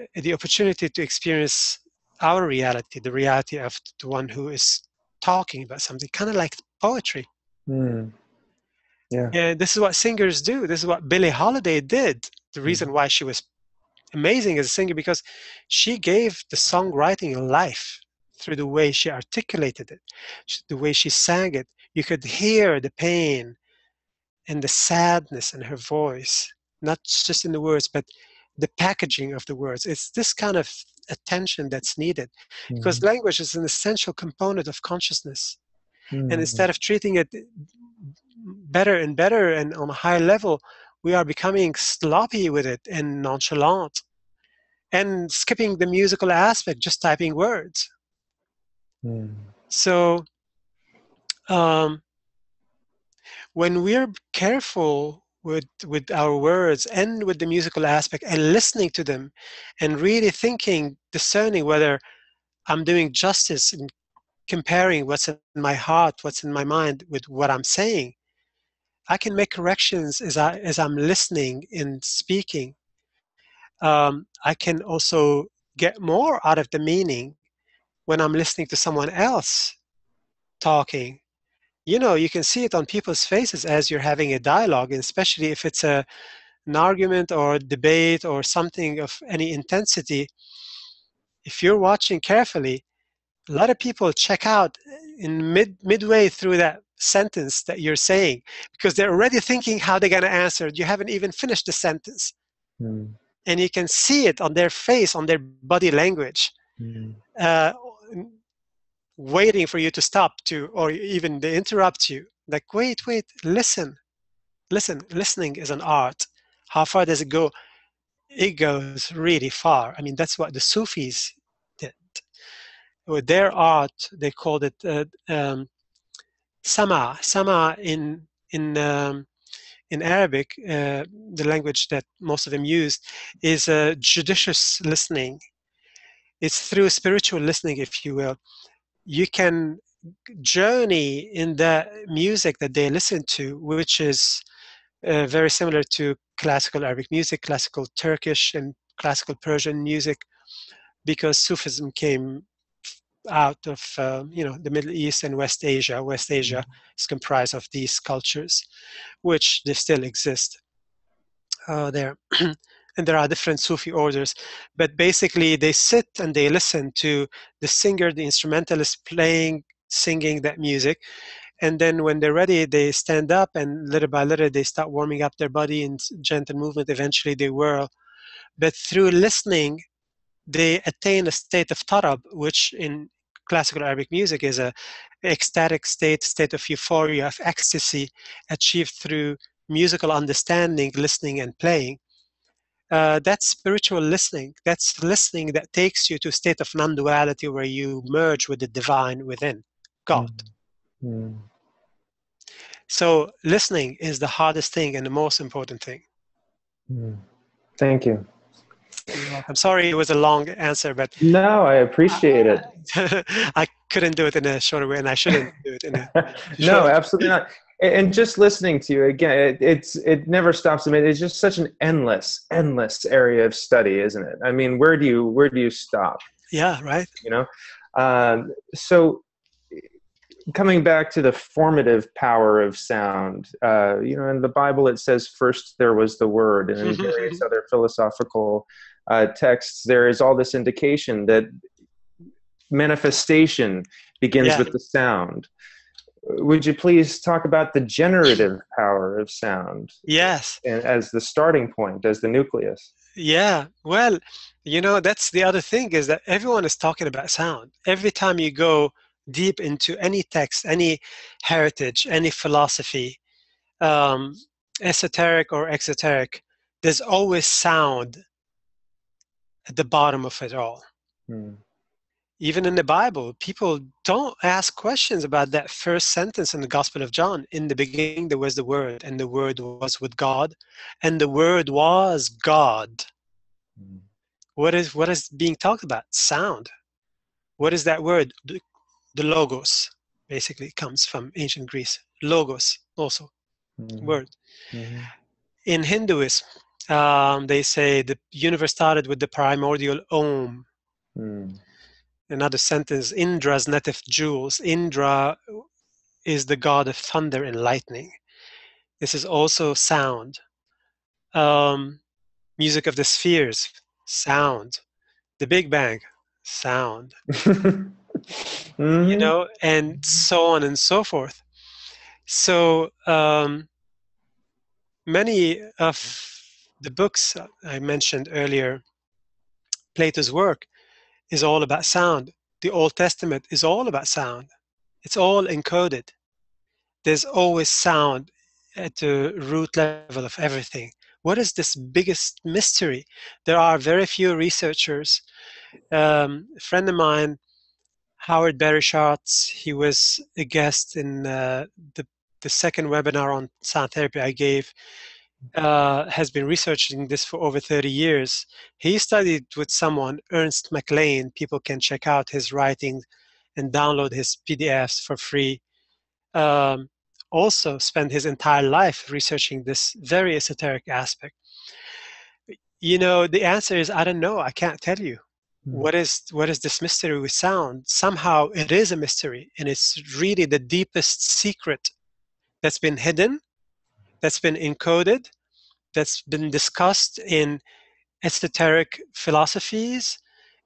uh, the opportunity to experience our reality, the reality of the one who is talking about something, kind of like poetry. Mm. Yeah. And this is what singers do. This is what Billie Holiday did. The reason why she was amazing as a singer because she gave the songwriting a life. through the way she articulated it, the way she sang it. You could hear the pain and the sadness in her voice, not just in the words, but the packaging of the words. It's this kind of attention that's needed mm-hmm. because language is an essential component of consciousness. Mm-hmm. And instead of treating it better and better and on a high level, we are becoming sloppy with it and nonchalant and skipping the musical aspect, just typing words. Mm. So, um, when we're careful with with our words and with the musical aspect and listening to them and really thinking discerning whether i'm doing justice in comparing what's in my heart what's in my mind with what i'm saying i can make corrections as i as i'm listening and speaking. Um, i can also get more out of the meaning when i'm listening to someone else talking. You know you can see it on people's faces as you're having a dialogue and especially if it's a an argument or a debate or something of any intensity. If you're watching carefully a lot of people check out in mid midway through that sentence that you're saying because they're already thinking how they're going to answer you haven't even finished the sentence. Mm. and you can see it on their face on their body language. Mm. uh, waiting for you to stop to or even they interrupt you. Like wait wait listen. Listen listening is an art. How far does it go? It goes really far. I mean that's what the sufis did. With their art they called it uh, um, sama sama in in um, in Arabic, uh, the language that most of them used, is a judicious listening. It's through spiritual listening, if you will, you can journey in the music that they listen to, which is uh, very similar to classical Arabic music, classical Turkish, and classical Persian music, because Sufism came out of uh, you know the Middle East and West Asia. West Asia mm-hmm. is comprised of these cultures, which they still exist uh, there. and there are different Sufi orders, but basically they sit and they listen to the singer, the instrumentalist playing, singing that music. And then when they're ready, they stand up and little by little they start warming up their body in gentle movement. Eventually they whirl. But through listening, they attain a state of tarab, which in classical Arabic music is a ecstatic state, state of euphoria, of ecstasy, achieved through musical understanding, listening, and playing uh, that's spiritual listening. That's listening that takes you to a state of non duality where you merge with the divine within God. Mm. So, listening is the hardest thing and the most important thing. Mm. Thank you. I'm sorry it was a long answer, but no, I appreciate it. I couldn't do it in a shorter way, and I shouldn't do it in a. no, absolutely not. And just listening to you again it, it's it never stops. I mean it's just such an endless endless area of study isn't it? I mean where do you where do you stop? Yeah right. You know? Um, so coming back to the formative power of sound uh, you know in the bible it says first there was the word and in various other philosophical uh, texts there is all this indication that manifestation begins yeah. with the sound would you please talk about the generative power of sound? Yes. And as the starting point, as the nucleus. Yeah. Well, you know, that's the other thing is that everyone is talking about sound. Every time you go deep into any text, any heritage, any philosophy, um, esoteric or exoteric, there's always sound at the bottom of it all. Hmm even in the Bible, people don't ask questions about that first sentence in the Gospel of John. In the beginning, there was the Word, and the Word was with God, and the Word was God. Mm. What is what is being talked about? Sound. What is that word? The, logos, basically, comes from ancient Greece. Logos, also, mm. word. Mm-hmm. In Hinduism, um, they say the universe started with the primordial Om. Mm another sentence Indra's net of jewels. Indra is the god of thunder and lightning. This is also sound. Um, music of the spheres, sound. The Big Bang, sound. Mhm. you know, and so on and so forth. So um, many of the books I mentioned earlier, Plato's work is all about sound. The Old Testament is all about sound. It's all encoded. There's always sound at the root level of everything. What is this biggest mystery? There are very few researchers. Um, a friend of mine, Howard Berry he was a guest in uh, the, the second webinar on sound therapy I gave uh, has been researching this for over 30 years. He studied with someone, Ernest McClain. People can check out his writing and download his PDFs for free. Um, also, spent his entire life researching this very esoteric aspect. You know, the answer is I don't know. I can't tell you. Hmm. What is what is this mystery with sound? Somehow it is a mystery, and it's really the deepest secret that's been hidden that's been encoded, that's been discussed in esoteric philosophies.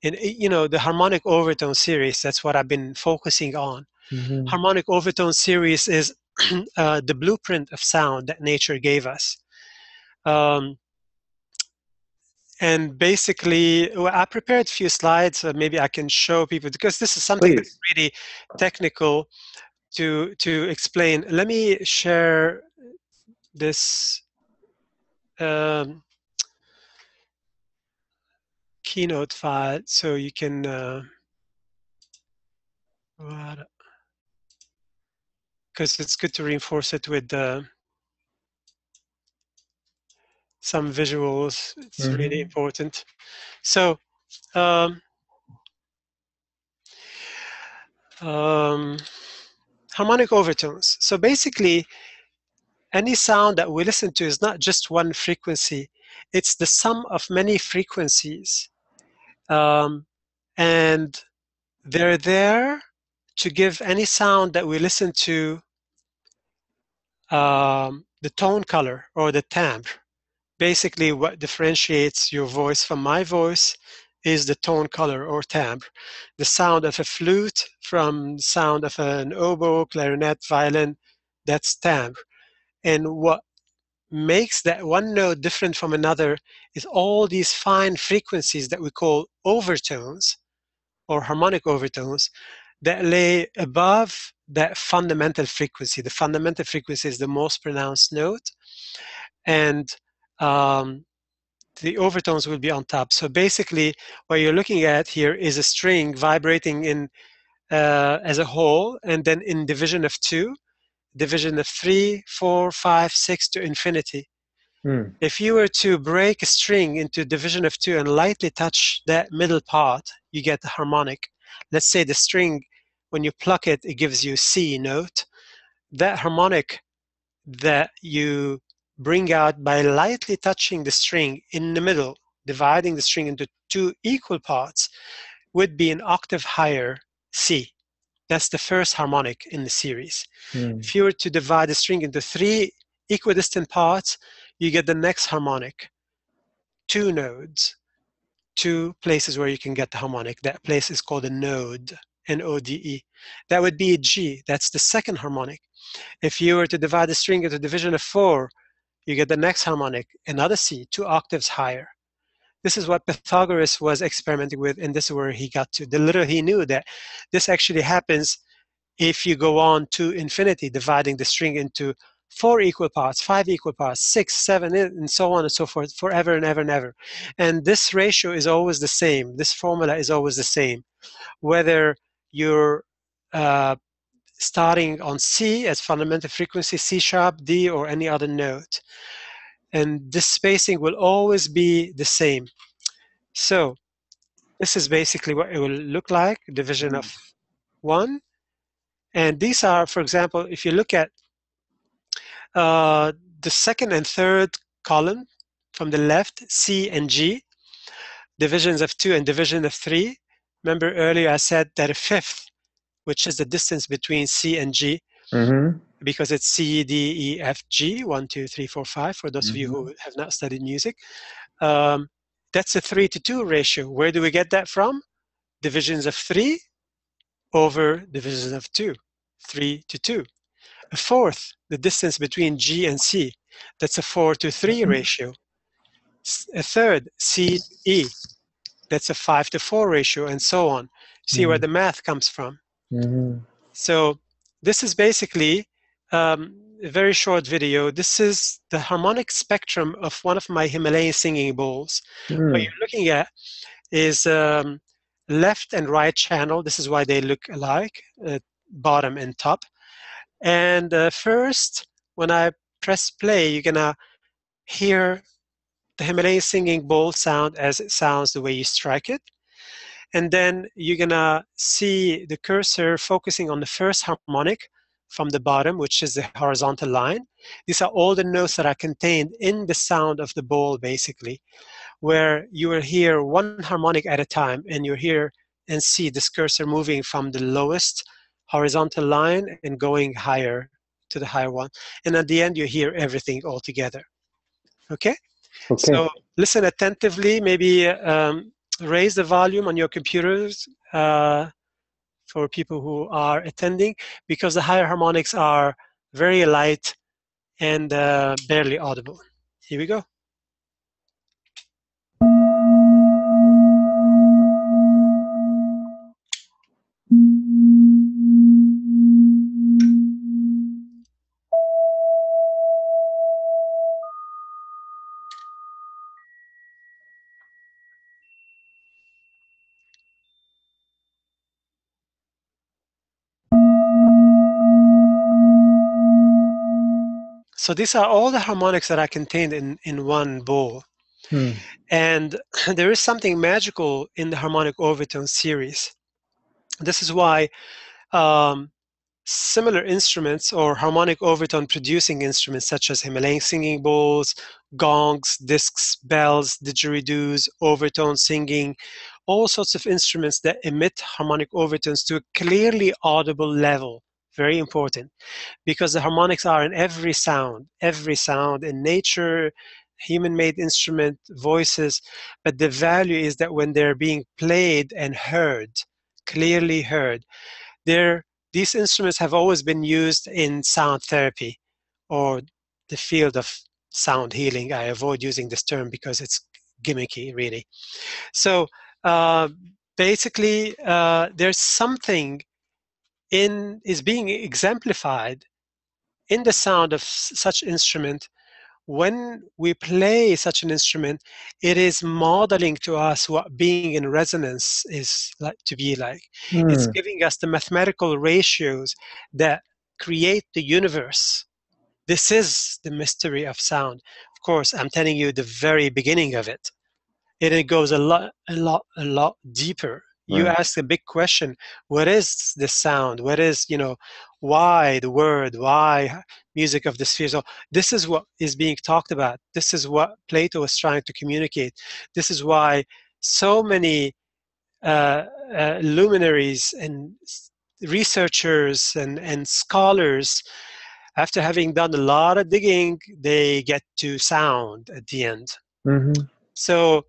In you know the harmonic overtone series, that's what I've been focusing on. Mhm. Harmonic overtone series is uh, the blueprint of sound that nature gave us. Um, and basically, well, I prepared a few slides. Uh, maybe I can show people because this is something that's really technical to to explain. Let me share this um, keynote file so you can uh, because it's good to reinforce it with uh, some visuals. It's really Mhm. important. So, um, um, harmonic overtones. So basically, any sound that we listen to is not just one frequency; it's the sum of many frequencies, um, and they're there to give any sound that we listen to um, the tone color or the timbre. Basically, what differentiates your voice from my voice is the tone color or timbre. The sound of a flute from sound of an oboe, clarinet, violin, that's timbre. And what makes that one note different from another is all these fine frequencies that we call overtones or harmonic overtones that lay above that fundamental frequency. The fundamental frequency is the most pronounced note, and um, the overtones will be on top. So basically, what you're looking at here is a string vibrating in uh, as a whole, and then in division of two, division of three, four, five, six to infinity. Hmm. If you were to break a string into division of two and lightly touch that middle part, you get the harmonic. Let's say the string, when you pluck it, it gives you C note. That harmonic that you bring out by lightly touching the string in the middle, dividing the string into two equal parts, would be an octave higher C. That's the first harmonic in the series. Hmm. If you were to divide the string into three equidistant parts, you get the next harmonic. Two nodes, two places where you can get the harmonic. That place is called a node, N-O-D-E. That would be a G. That's the second harmonic. If you were to divide the string into division of four, you get the next harmonic, another C, two octaves higher. This is what Pythagoras was experimenting with, and this is where he got to. The little he knew that this actually happens if you go on to infinity, dividing the string into four equal parts, five equal parts, six, seven, and so on and so forth, forever and ever and ever. And this ratio is always the same. This formula is always the same. Whether you're uh, starting on C as fundamental frequency, C sharp, D, or any other note. And this spacing will always be the same. So this is basically what it will look like, division of one. And these are, for example, if you look at uh, the second and third column from the left, C and G, divisions of two and division of three. Remember earlier I said that a fifth, which is the distance between C and G, Mhm. because it's C, D, E, F, G, one, two, three, four, five, for those of you who have not studied music. Um, that's a three to two ratio. Where do we get that from? Divisions of three over divisions of 2, 3 to 2. A fourth, the distance between G and C, that's a 4 to 3 ratio. A third, C E, that's a 5 to 4 ratio, and so on. See where Mhm. the math comes from. Mhm. So this is basically um, a very short video. This is the harmonic spectrum of one of my Himalayan singing bowls. What Mm. you're looking at is um, left and right channel. This is why they look alike, uh, bottom and top. And uh, first, when I press play, you're gonna hear the Himalayan singing bowl sound as it sounds the way you strike it. And then you're gonna see the cursor focusing on the first harmonic from the bottom, which is the horizontal line. These are all the notes that are contained in the sound of the bowl, basically, where you will hear one harmonic at a time, and you hear and see this cursor moving from the lowest horizontal line and going higher to the higher one. And at the end, you hear everything all together. Okay? Okay. So listen attentively. Maybe um, raise the volume on your computers uh, for people who are attending, because the higher harmonics are very light and uh, barely audible. Here we go. So these are all the harmonics that are contained in, in one bowl. Hmm. And there is something magical in the harmonic overtone series. This is why um, similar instruments or harmonic overtone producing instruments such as Himalayan singing bowls, gongs, discs, bells, didgeridoos, overtone singing, all sorts of instruments that emit harmonic overtones to a clearly audible level. Very important because the harmonics are in every sound, every sound in nature, human made instrument, voices, but the value is that when they're being played and heard, clearly heard, they're these instruments have always been used in sound therapy or the field of sound healing. I avoid using this term because it's gimmicky, really. So uh, basically, uh, there's something in is being exemplified in the sound of such instrument. When we play such an instrument, it is modeling to us what being in resonance is like to be like it's Hmm. giving us the mathematical ratios that create the universe. This is the mystery of sound. Of course, I'm telling you the very beginning of it. And it goes a lot, a lot, a lot deeper. You Right. ask a big question: What is the sound? What is, you know, why the word? Why music of the sphere? So this is what is being talked about. This is what Plato was trying to communicate. This is why so many uh, uh, luminaries and researchers and, and scholars, after having done a lot of digging, they get to sound at the end. Mhm. So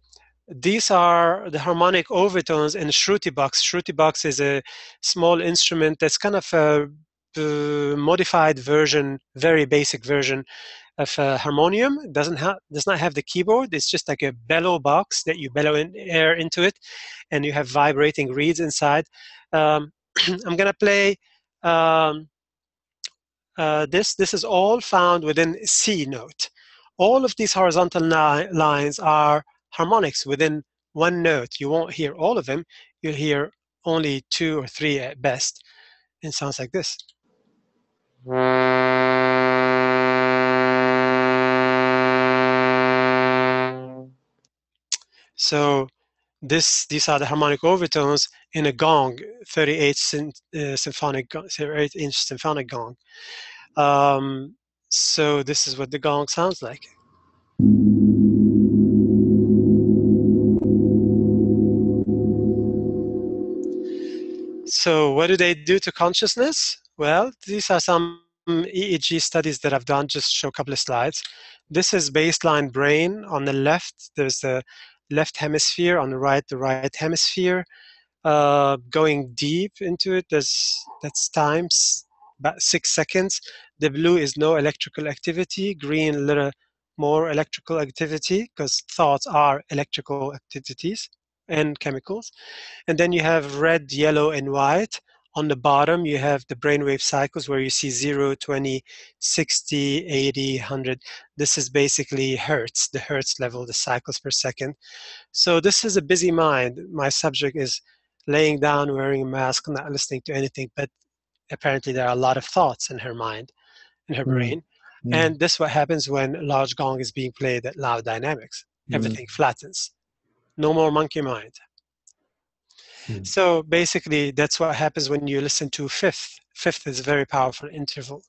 these are the harmonic overtones in Shruti box. Shruti box is a small instrument that's kind of a uh, modified version, very basic version of a harmonium. It doesn't have does not have the keyboard. It's just like a bellow box that you bellow in air into it, and you have vibrating reeds inside. Um, I'm gonna play um, uh, this. This is all found within C note. All of these horizontal li- lines are harmonics within one note. You won't hear all of them. You'll hear only two or three at best. It sounds like this. So this these are the harmonic overtones in a gong, 38 sym- uh, symphonic, go- 38 inch symphonic gong. Um, so this is what the gong sounds like. So what do they do to consciousness? Well, these are some EEG studies that I've done. Just show a couple of slides. This is baseline brain on the left. There's the left hemisphere on the right, the right hemisphere. uh, going deep into it, there's that's times about six seconds. The blue is no electrical activity. Green, a little more electrical activity because thoughts are electrical activities and chemicals. And then you have red, yellow, and white. On the bottom, you have the brainwave cycles where you see 0, 20, 60, 80, 100. This is basically hertz, the hertz level, the cycles per second. So this is a busy mind. My subject is laying down, wearing a mask, not listening to anything, but apparently there are a lot of thoughts in her mind, in her mm. brain. Mm. And this is what happens when a large gong is being played at loud dynamics. Mm. Everything flattens. No more monkey mind. Mm. So basically, that's what happens when you listen to fifth. Fifth is a very powerful interval,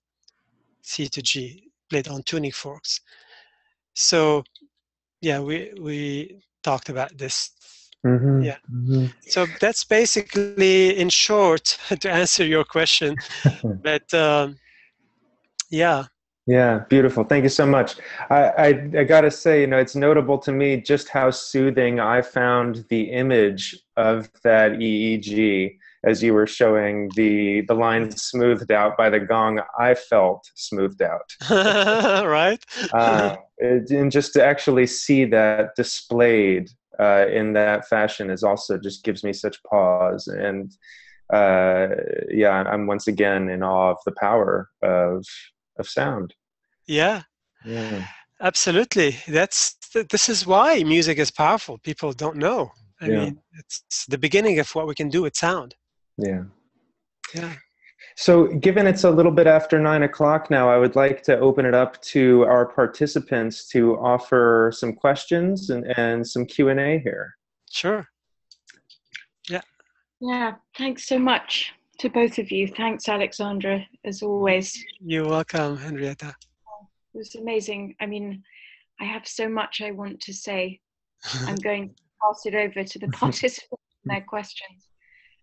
C to G, played on tuning forks. So, yeah, we we talked about this. Mm-hmm. Yeah. Mm-hmm. So that's basically, in short, to answer your question. but um, yeah, yeah, beautiful. Thank you so much. I, I, I got to say, you know, it's notable to me just how soothing I found the image of that EEG as you were showing the the lines smoothed out by the gong. I felt smoothed out. right. uh, and just to actually see that displayed uh, in that fashion is also just gives me such pause and uh, yeah, I'm once again in awe of the power of of sound. Yeah. Yeah. Absolutely. That's this is why music is powerful. People don't know. I yeah. mean, it's the beginning of what we can do with sound. Yeah. Yeah. So, given it's a little bit after nine o'clock now, I would like to open it up to our participants to offer some questions and, and some Q and A here. Sure. Yeah. Yeah. Thanks so much to both of you. Thanks, Alexandre, as always. You're welcome, Henrietta. It was amazing. I mean, I have so much I want to say. I'm going to pass it over to the participants and their questions.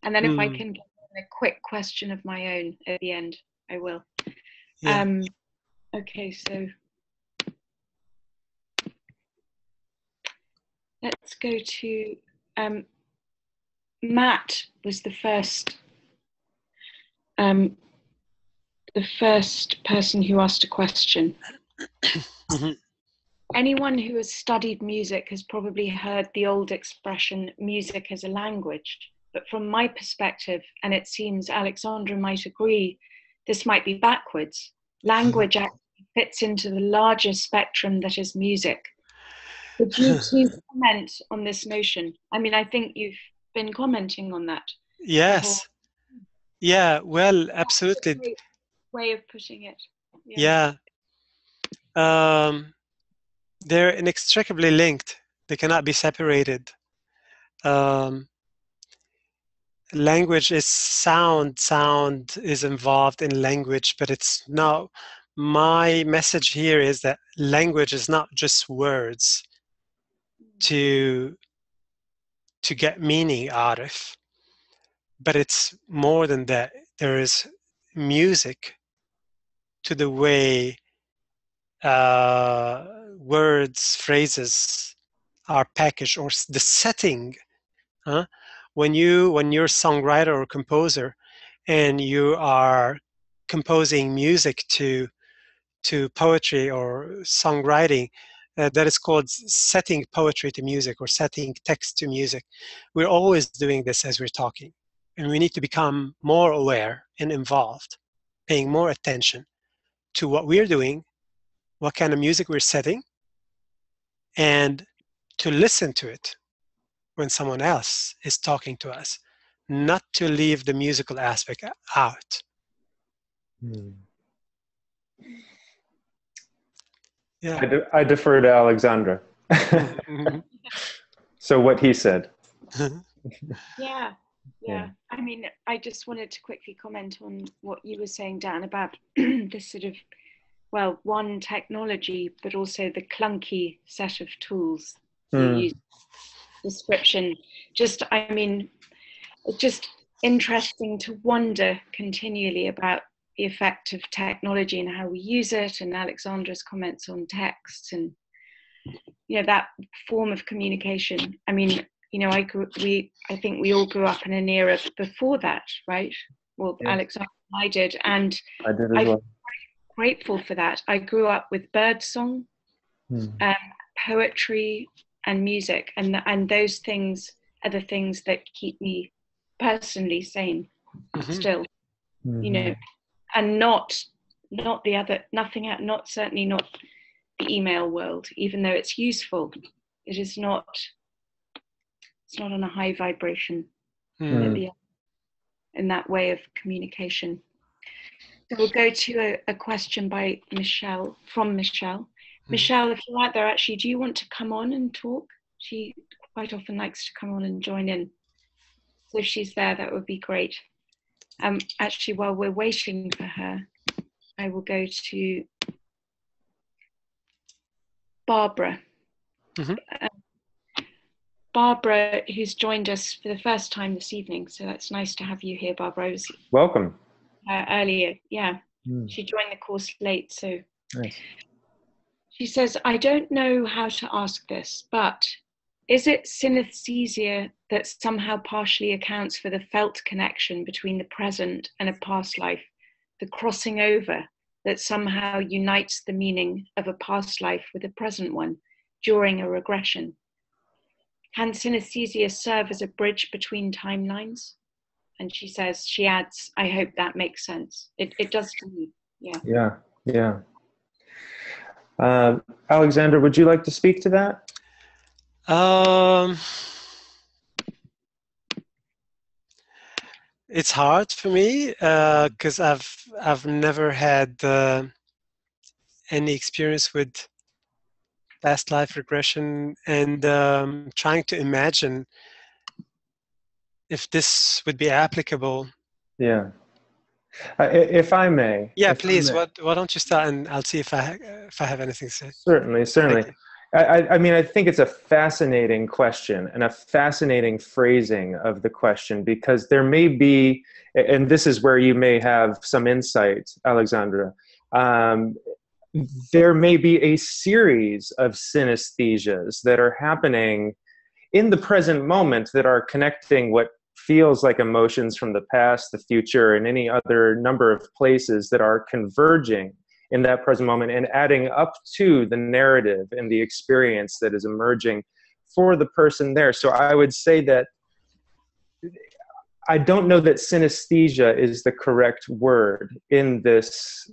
And then if mm. I hmm. can get a quick question of my own at the end, I will. Yeah. Um, okay, so let's go to um, Matt was the first um, the first person who asked a question. mm-hmm. Anyone who has studied music has probably heard the old expression music as a language. But from my perspective, and it seems Alexandre might agree, this might be backwards. Language mm-hmm. actually fits into the larger spectrum that is music. Would you please comment on this notion? I mean, I think you've been commenting on that. Yes. Yeah, well, absolutely. Way of putting it. Yeah. yeah. Um, they're inextricably linked. They cannot be separated. Um, language is sound. Sound is involved in language, but it's not. My message here is that language is not just words to to get meaning out of but it's more than that. There is music to the way uh, words, phrases are packaged, or the setting. Huh? When you when you're a songwriter or composer, and you are composing music to to poetry or songwriting, uh, that is called setting poetry to music or setting text to music. We're always doing this as we're talking. And we need to become more aware and involved, paying more attention to what we're doing, what kind of music we're setting, and to listen to it when someone else is talking to us, not to leave the musical aspect out. Hmm. Yeah. I, de- I defer to Alexandre. so, what he said. yeah, yeah. I mean, I just wanted to quickly comment on what you were saying, Dan, about this sort of, well, one technology, but also the clunky set of tools mm. use description. Just, I mean, it's just interesting to wonder continually about the effect of technology and how we use it, and Alexandre's comments on text and you know that form of communication. I mean, you know, I grew, we, I think we all grew up in an era before that, right? Well, Yeah. Alexander I did, and I did as well. grateful for that. I grew up with birdsong, Hmm. um, poetry, and music, and and those things are the things that keep me personally sane. Mhm. Still, you know, and not not the other, nothing, out- not certainly not the email world. Even though it's useful, it is not. It's not on a high vibration Mm. Mm. in that way of communication. So we'll go to a, a question by Michelle, from Michelle. Michelle, if you're out there, actually, do you want to come on and talk? She quite often likes to come on and join in. So if she's there, that would be great. Um, actually, while we're waiting for her, I will go to Barbara. Mhm. Um, Barbara, who's joined us for the first time this evening. So that's nice to have you here, Barbara. I was Welcome. uh, earlier. Yeah, Hmm. she joined the course late. So Nice. she says, I don't know how to ask this, but is it synesthesia that somehow partially accounts for the felt connection between the present and a past life, the crossing over that somehow unites the meaning of a past life with a present one during a regression? Can synesthesia serve as a bridge between timelines? And she says, she adds, I hope that makes sense. It, it does to me. Yeah. Yeah, yeah. Uh, Alexander, would you like to speak to that? Um, it's hard for me because I've I've never had uh, any experience with past life regression, and um, trying to imagine if this would be applicable. Yeah. Uh, if I may. Yeah, please. may. What why don't you start, and I'll see if I if I have anything to say. Certainly, certainly. I, I- mean, I think it's a fascinating question and a fascinating phrasing of the question because there may be, and this is where you may have some insight, Alexandre. Um, there may be a series of synesthesias that are happening in the present moment that are connecting what feels like emotions from the past, the future, and any other number of places that are converging in that present moment and adding up to the narrative and the experience that is emerging for the person there. So I would say that I don't know that synesthesia is the correct word in this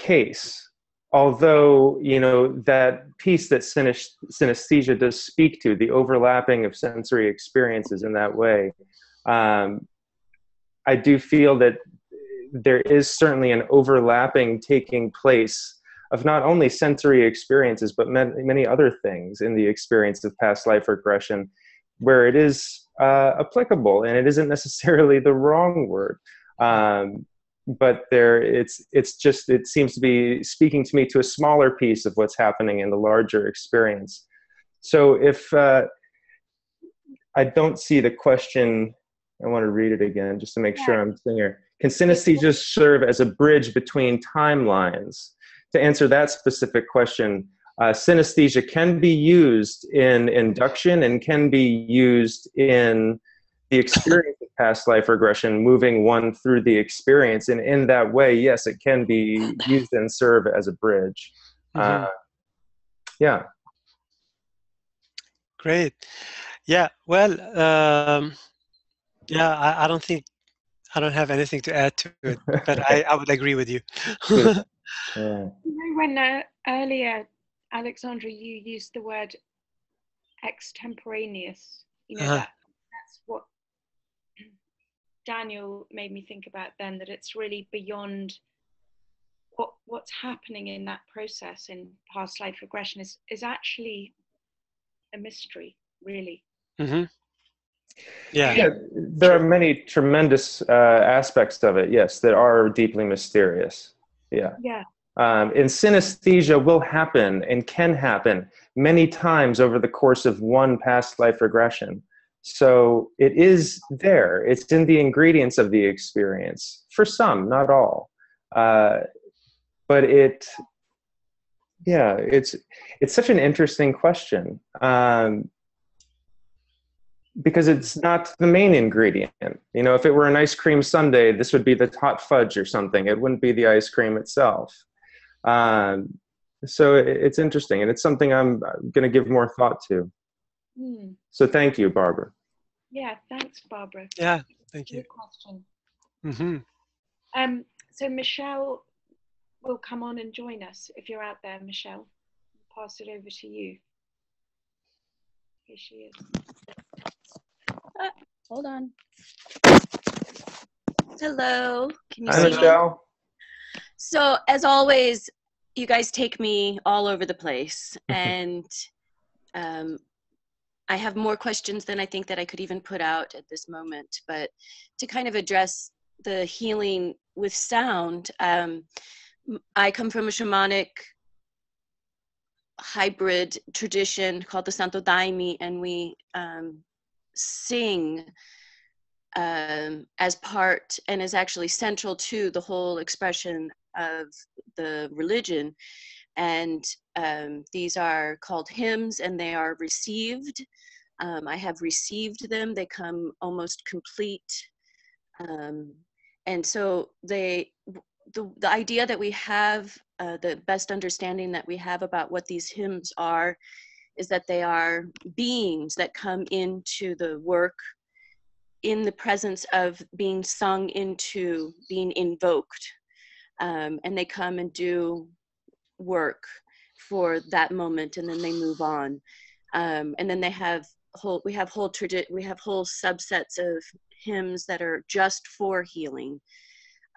case. Although, you know, that piece that synesthesia does speak to, the overlapping of sensory experiences in that way, um, I do feel that there is certainly an overlapping taking place of not only sensory experiences but many, other things in the experience of past life regression where it is uh, applicable and it isn't necessarily the wrong word um, but there it's it's just it seems to be speaking to me to a smaller piece of what's happening in the larger experience. So if uh, i don't see the question i want to read it again just to make sure i'm clear. Can synesthesia serve as a bridge between timelines? To answer that specific question, uh, synesthesia can be used in induction and can be used in the experience of past life regression, moving one through the experience. And in that way, yes, it can be used and serve as a bridge. Mhm. Uh, yeah. Great. Yeah. Well, um, yeah. I, I don't think I don't have anything to add to it, but I, I would agree with you. Yeah. You know, when uh, earlier, Alexandre, you used the word extemporaneous, you know, Uh-huh. that, that's what Daniel made me think about then, that it's really beyond what what's happening in that process in past life regression is, is actually a mystery, really. hmm Yeah. Yeah, there are many tremendous uh, aspects of it, yes, that are deeply mysterious. Yeah. Yeah. Um, and synesthesia will happen and can happen many times over the course of one past life regression. So it is there, it's in the ingredients of the experience for some, not all. Uh, but it, yeah, it's, it's such an interesting question. Um, because it's not the main ingredient. You know, if it were an ice cream sundae, this would be the hot fudge or something. It wouldn't be the ice cream itself. Um, so it, it's interesting, and it's something I'm going to give more thought to. Hmm. So thank you, Barbara. Yeah, thanks, Barbara. Yeah, thank you. Good question. hmm Um, so Michelle will come on and join us if you're out there, Michelle. I'll pass it over to you. Here she is. Hold on. Hello. Can you Hi, see me? Michelle. So, as always, you guys take me all over the place, and um, I have more questions than I think that I could even put out at this moment. But to kind of address the healing with sound, um, I come from a shamanic hybrid tradition called the Santo Daime, and we um, sing um, as part and is actually central to the whole expression of the religion. And um, these are called hymns and they are received. Um, I have received them, they come almost complete. Um, and so they, the, the idea that we have, uh, the best understanding that we have about what these hymns are, is that they are beings that come into the work in the presence of being sung into, being invoked. Um, and they come and do work for that moment and then they move on. Um, and then they have whole, we have whole tradi- we have whole subsets of hymns that are just for healing.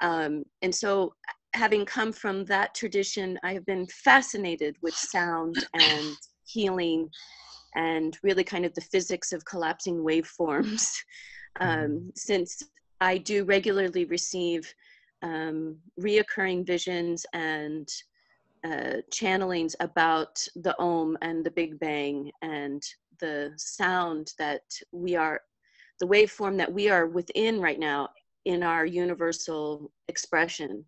Um, and so having come from that tradition, I have been fascinated with sound and healing and really kind of the physics of collapsing waveforms um, since I do regularly receive um, reoccurring visions and uh, channelings about the Om and the Big Bang and the sound that we are, the waveform that we are within right now in our universal expression,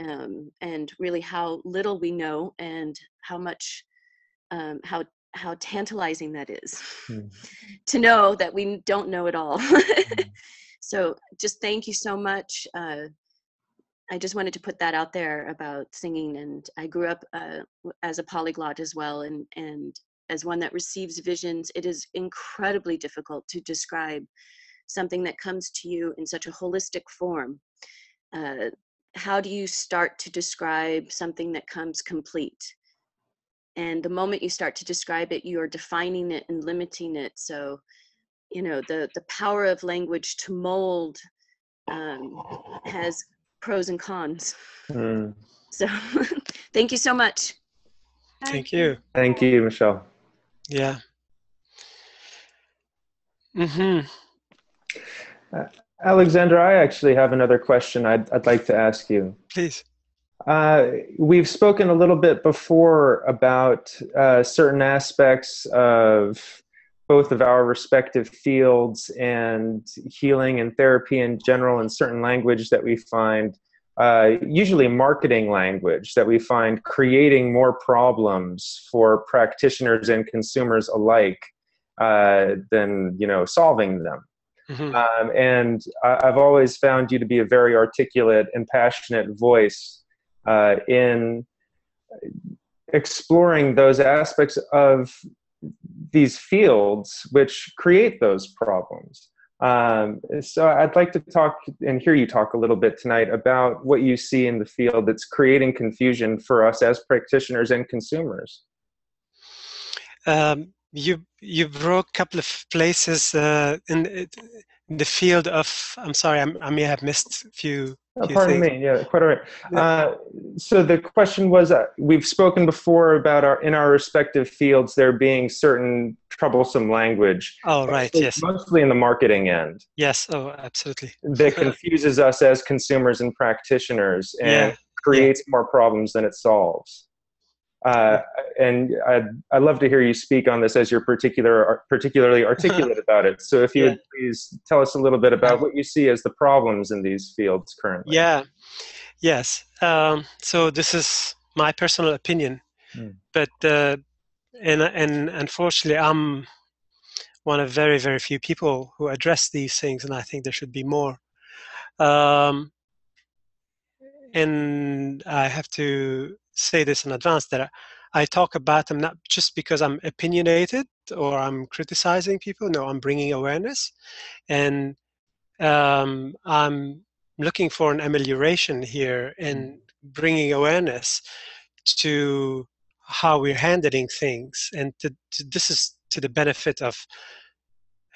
um, and really how little we know and how much, um, how how tantalizing that is Hmm. to know that we don't know it all. so just thank you so much. Uh, I just wanted to put that out there about singing, and I grew up uh, as a polyglot as well, and and as one that receives visions, it is incredibly difficult to describe something that comes to you in such a holistic form. Uh, how do you start to describe something that comes complete? And the moment you start to describe it, you are defining it and limiting it. So, you know, the the power of language to mold um, has pros and cons. Mm. So thank you so much. Thank you. Thank you, Michelle. Yeah. hmm Alexandre, I actually have another question I'd, I'd like to ask you. Please. Uh, we've spoken a little bit before about uh, certain aspects of both of our respective fields and healing and therapy in general, and certain language that we find, uh, usually marketing language, that we find creating more problems for practitioners and consumers alike uh, than you know solving them. hmm Um, and I, I've always found you to be a very articulate and passionate voice uh, in exploring those aspects of these fields which create those problems. Um, so I'd like to talk and hear you talk a little bit tonight about what you see in the field that's creating confusion for us as practitioners and consumers. Um, you you broke a couple of places uh, in, in the field of. I'm sorry, I'm, I may have missed a few. Oh, pardon me. Yeah, quite all right. Yeah. Uh, so the question was: uh, We've spoken before about our in our respective fields there being certain troublesome language, Oh, right. Yes. mostly in the marketing end, Yes. Oh, absolutely. that confuses us as consumers and practitioners and Yeah. creates more problems than it solves. Uh, and I'd, I'd love to hear you speak on this as you're particular, particularly articulate about it. So if you Yeah. would please tell us a little bit about what you see as the problems in these fields currently. Yeah. Yes. Um, so this is my personal opinion, Hmm. but uh, and and unfortunately, I'm one of very, very few people who address these things, and I think there should be more. Um, and I have to say this in advance that I talk about them not just because I'm opinionated or I'm criticizing people. No, I'm bringing awareness, and um, I'm looking for an amelioration here and bringing awareness to how we're handling things, and to, to, this is to the benefit of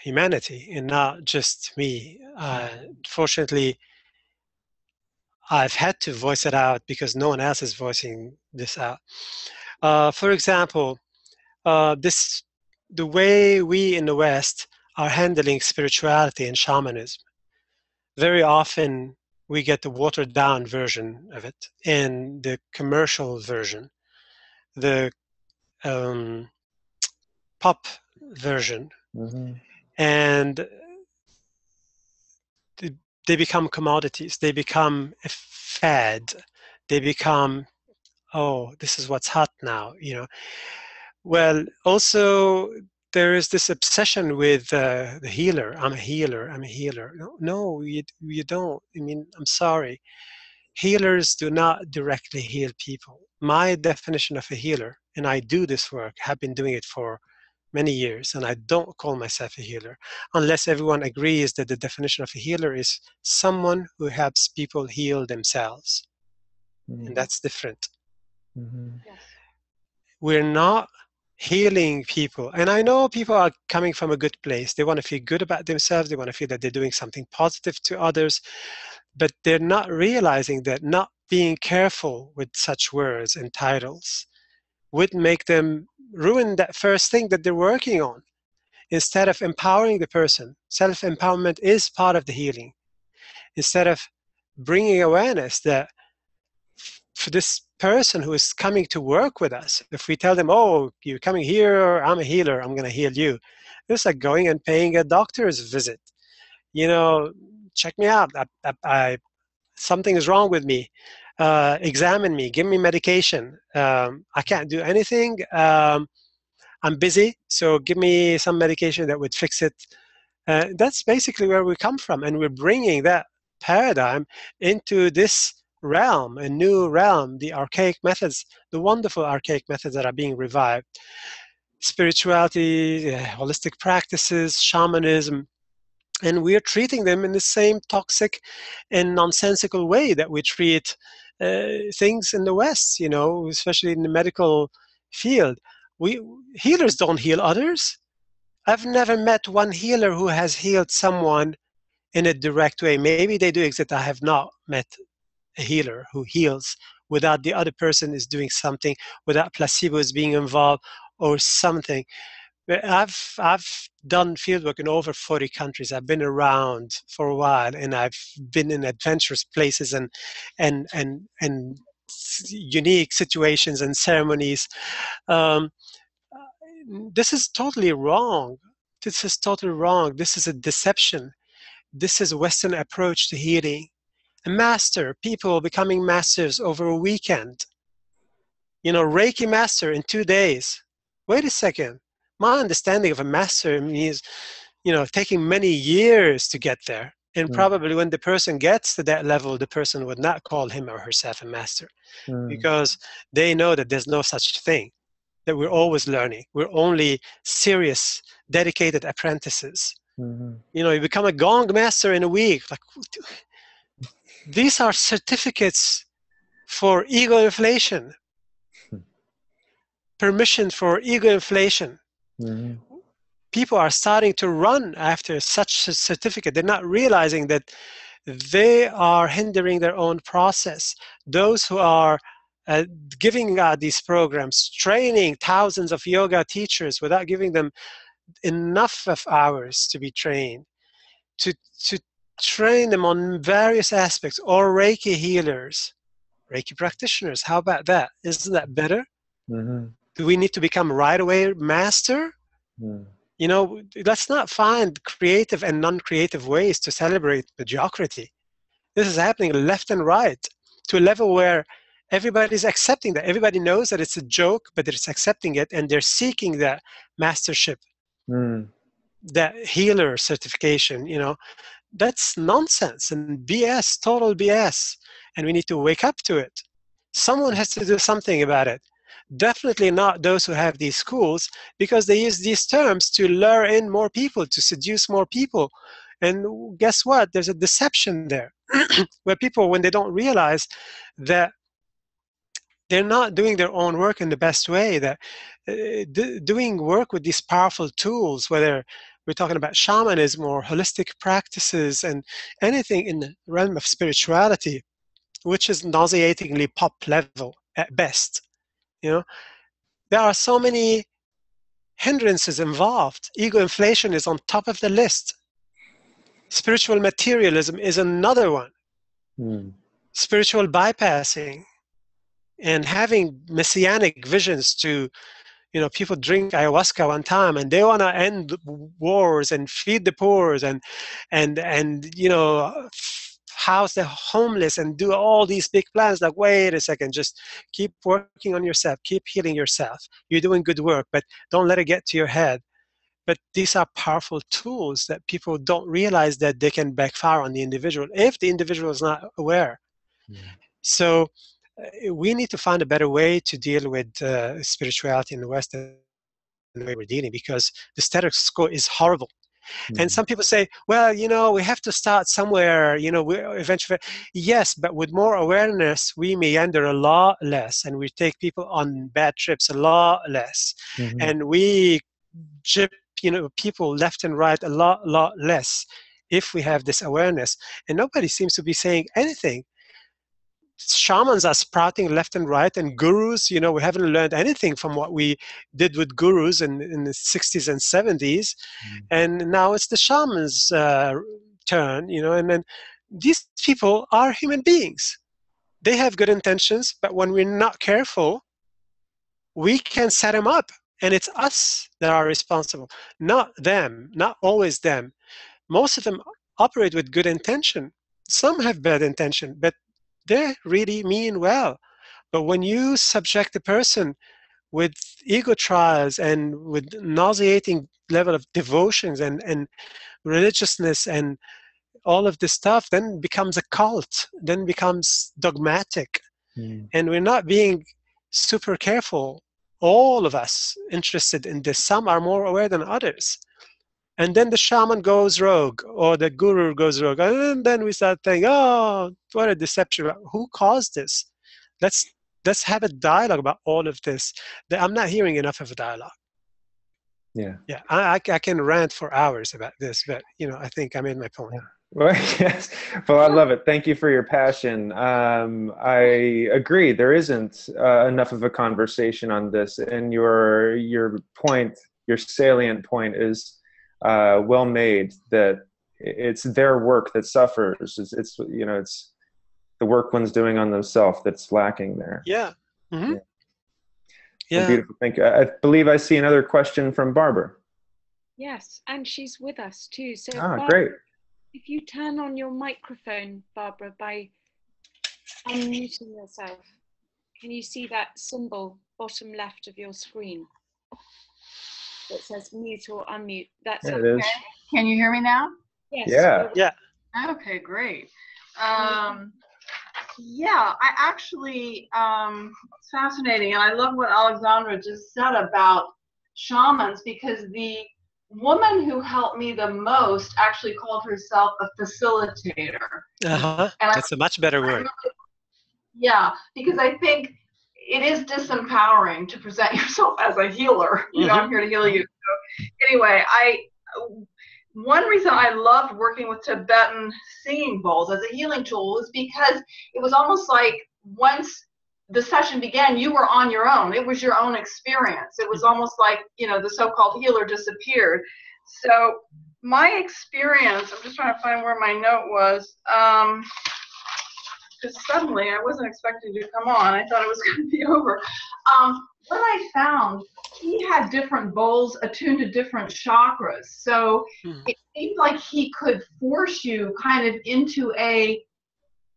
humanity and not just me. Uh, fortunately, I've had to voice it out because no one else is voicing this out. Uh, for example, uh, this the way we in the West are handling spirituality and shamanism. Very often we get the watered down version of it and the commercial version, the um, pop version, mm-hmm. and they become commodities. They become a fad. They become oh, this is what's hot now, you know. Well, also there is this obsession with uh, the healer. I'm a healer. I'm a healer. No, no, you you don't. I mean, I'm sorry. Healers do not directly heal people. My definition of a healer, and I do this work, have been doing it for many years, and I don't call myself a healer unless everyone agrees that the definition of a healer is someone who helps people heal themselves. Mm. And that's different. Mm-hmm. Yes. We're not healing people. And I know people are coming from a good place. They want to feel good about themselves, they want to feel that they're doing something positive to others, but they're not realizing that not being careful with such words and titles would make them ruin that first thing that they're working on. Instead of empowering the person, self empowerment is part of the healing. Instead of bringing awareness that for this person who is coming to work with us, if we tell them, oh, you're coming here, I'm a healer, I'm going to heal you, it's like going and paying a doctor's visit. You know, check me out. I, I, I something is wrong with me. Uh, examine me, give me medication. Um, I can't do anything. Um, I'm busy, so give me some medication that would fix it. Uh, that's basically where we come from, and we're bringing that paradigm into this realm, a new realm, the archaic methods, the wonderful archaic methods that are being revived. Spirituality, uh, holistic practices, shamanism, and we're treating them in the same toxic and nonsensical way that we treat Uh, things in the West, you know, especially in the medical field. We healers don't heal others. I've never met one healer who has healed someone in a direct way. Maybe they do exist. I have not met a healer who heals without the other person is doing something, without placebo is being involved or something. I've I've done fieldwork in over 40 countries. I've been around for a while, and I've been in adventurous places and and and and unique situations and ceremonies. Um, this is totally wrong. This is totally wrong. This is a deception. This is a Western approach to healing a master, people becoming masters over a weekend. You know, Reiki master in two days. Wait a second. My understanding of a master means, you know, taking many years to get there. And mm. probably when the person gets to that level, the person would not call him or herself a master mm. because they know that there's no such thing, that we're always learning. We're only serious, dedicated apprentices. Mm-hmm. You know, you become a gong master in a week. Like, these are certificates for ego inflation, permission for ego inflation. Mm-hmm. People are starting to run after such a certificate. They're not realizing that they are hindering their own process. Those who are uh, giving out these programs, training thousands of yoga teachers without giving them enough of hours to be trained, to, to train them on various aspects or Reiki healers, Reiki practitioners. How about that? Isn't that better? Mm-hmm. Do we need to become right away master? Mm. You know, let's not find creative and non creative ways to celebrate mediocrity. This is happening left and right to a level where everybody's accepting that. Everybody knows that it's a joke, but it's accepting it and they're seeking that mastership. Mm. that healer certification, you know, that's nonsense and BS, total BS. And we need to wake up to it. Someone has to do something about it. Definitely not those who have these schools because they use these terms to lure in more people, to seduce more people. And guess what? There's a deception there where people, when they don't realize that they're not doing their own work in the best way, that uh, doing work with these powerful tools, whether we're talking about shamanism or holistic practices and anything in the realm of spirituality, which is nauseatingly pop level at best. You know, there are so many hindrances involved. Ego inflation is on top of the list. Spiritual materialism is another one. Mm. Spiritual bypassing and having messianic visions to you know people drink ayahuasca one time and they want to end wars and feed the poor and and and you know house the homeless and do all these big plans like wait a second just keep working on yourself keep healing yourself you're doing good work but don't let it get to your head but these are powerful tools that people don't realize that they can backfire on the individual if the individual is not aware yeah. so uh, we need to find a better way to deal with uh, spirituality in the West the way we're dealing because the status quo is horrible. Mm-hmm. And some people say, well, you know, we have to start somewhere, you know, we eventually, yes, but with more awareness, we meander a lot less and we take people on bad trips a lot less. Mm-hmm. And we jip, you know, people left and right a lot, lot less if we have this awareness. And nobody seems to be saying anything shamans are sprouting left and right and gurus you know we haven't learned anything from what we did with gurus in, in the 60s and 70s mm. and now it's the shamans uh, turn you know and then these people are human beings. They have good intentions but when we're not careful we can set them up and it's us that are responsible not them not always them. Most of them operate with good intention. Some have bad intention but they really mean well. But when you subject a person with ego trials and with nauseating level of devotions and, and religiousness and all of this stuff then becomes a cult then becomes dogmatic mm. and we're not being super careful all of us interested in this some are more aware than others and then the shaman goes rogue or the guru goes rogue and then we start thinking oh what a deception who caused this let's let's have a dialogue about all of this i'm not hearing enough of a dialogue yeah yeah i, I can rant for hours about this but you know i think i made my point yeah. Well, yes. Well, I love it. Thank you for your passion. Um, I agree. There isn't uh, enough of a conversation on this, and your your point, your salient point, is uh, well made that it's their work that suffers. It's, it's, you know it's the work one's doing on themselves that's lacking there. Yeah. Mm-hmm. Yeah. yeah. Beautiful. Thank you. I believe I see another question from Barbara. Yes, and she's with us too. So ah, Barbara, great. If you turn on your microphone, Barbara, by unmuting yourself, can you see that symbol bottom left of your screen? That says mute or unmute. That's there okay. Can you hear me now? Yes. Yeah. Yeah. Okay, great. Um, yeah, I actually, um, it's fascinating. And I love what Alexandre just said about shamans because the woman who helped me the most actually called herself a facilitator. Uh-huh. That's I, a much better word. yeah, because I think it is disempowering to present yourself as a healer. You know, mm-hmm. I'm here to heal you. So anyway, I one reason I loved working with Tibetan singing bowls as a healing tool was because it was almost like once the session began, you were on your own. It was your own experience. It was almost like, you know, the so-called healer disappeared. So my experience, I'm just trying to find where my note was. Um, because suddenly I wasn't expecting to come on. I thought it was going to be over. Um, what I found, he had different bowls attuned to different chakras. So hmm. it seemed like he could force you kind of into a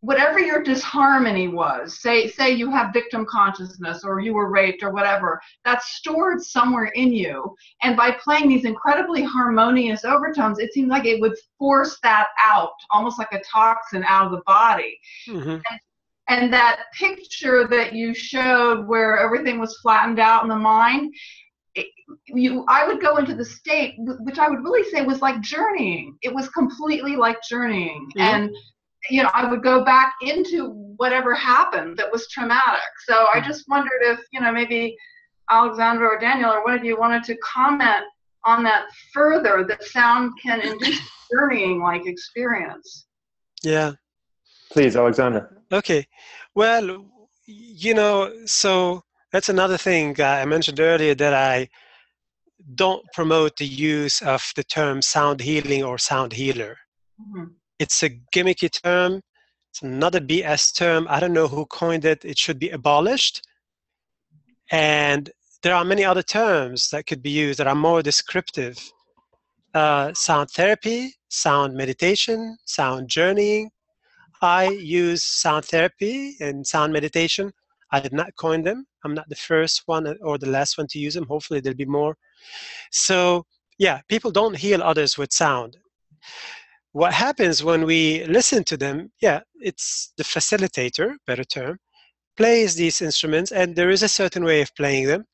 whatever your disharmony was say say you have victim consciousness or you were raped or whatever that's stored somewhere in you and by playing these incredibly harmonious overtones it seems like it would force that out almost like a toxin out of the body Mm-hmm. and, and that picture that you showed where everything was flattened out in the mind it, you i would go into the state which i would really say was like journeying it was completely like journeying Mhm. and you know i would go back into whatever happened that was traumatic so i just wondered if you know maybe alexandre or daniel or one of you wanted to comment on that further that sound can induce journeying like experience Yeah. Please, Alexandre. Okay. Well, you know, so that's another thing uh, I mentioned earlier that I don't promote the use of the term sound healing or sound healer. Mhm. It's a gimmicky term. It's another BS term. I don't know who coined it. It should be abolished. And there are many other terms that could be used that are more descriptive. Uh, sound therapy, sound meditation, sound journeying. I use sound therapy and sound meditation. I did not coin them. I'm not the first one or the last one to use them. Hopefully, there'll be more. So, yeah, people don't heal others with sound. What happens when we listen to them? Yeah, it's the facilitator, better term, plays these instruments, and there is a certain way of playing them.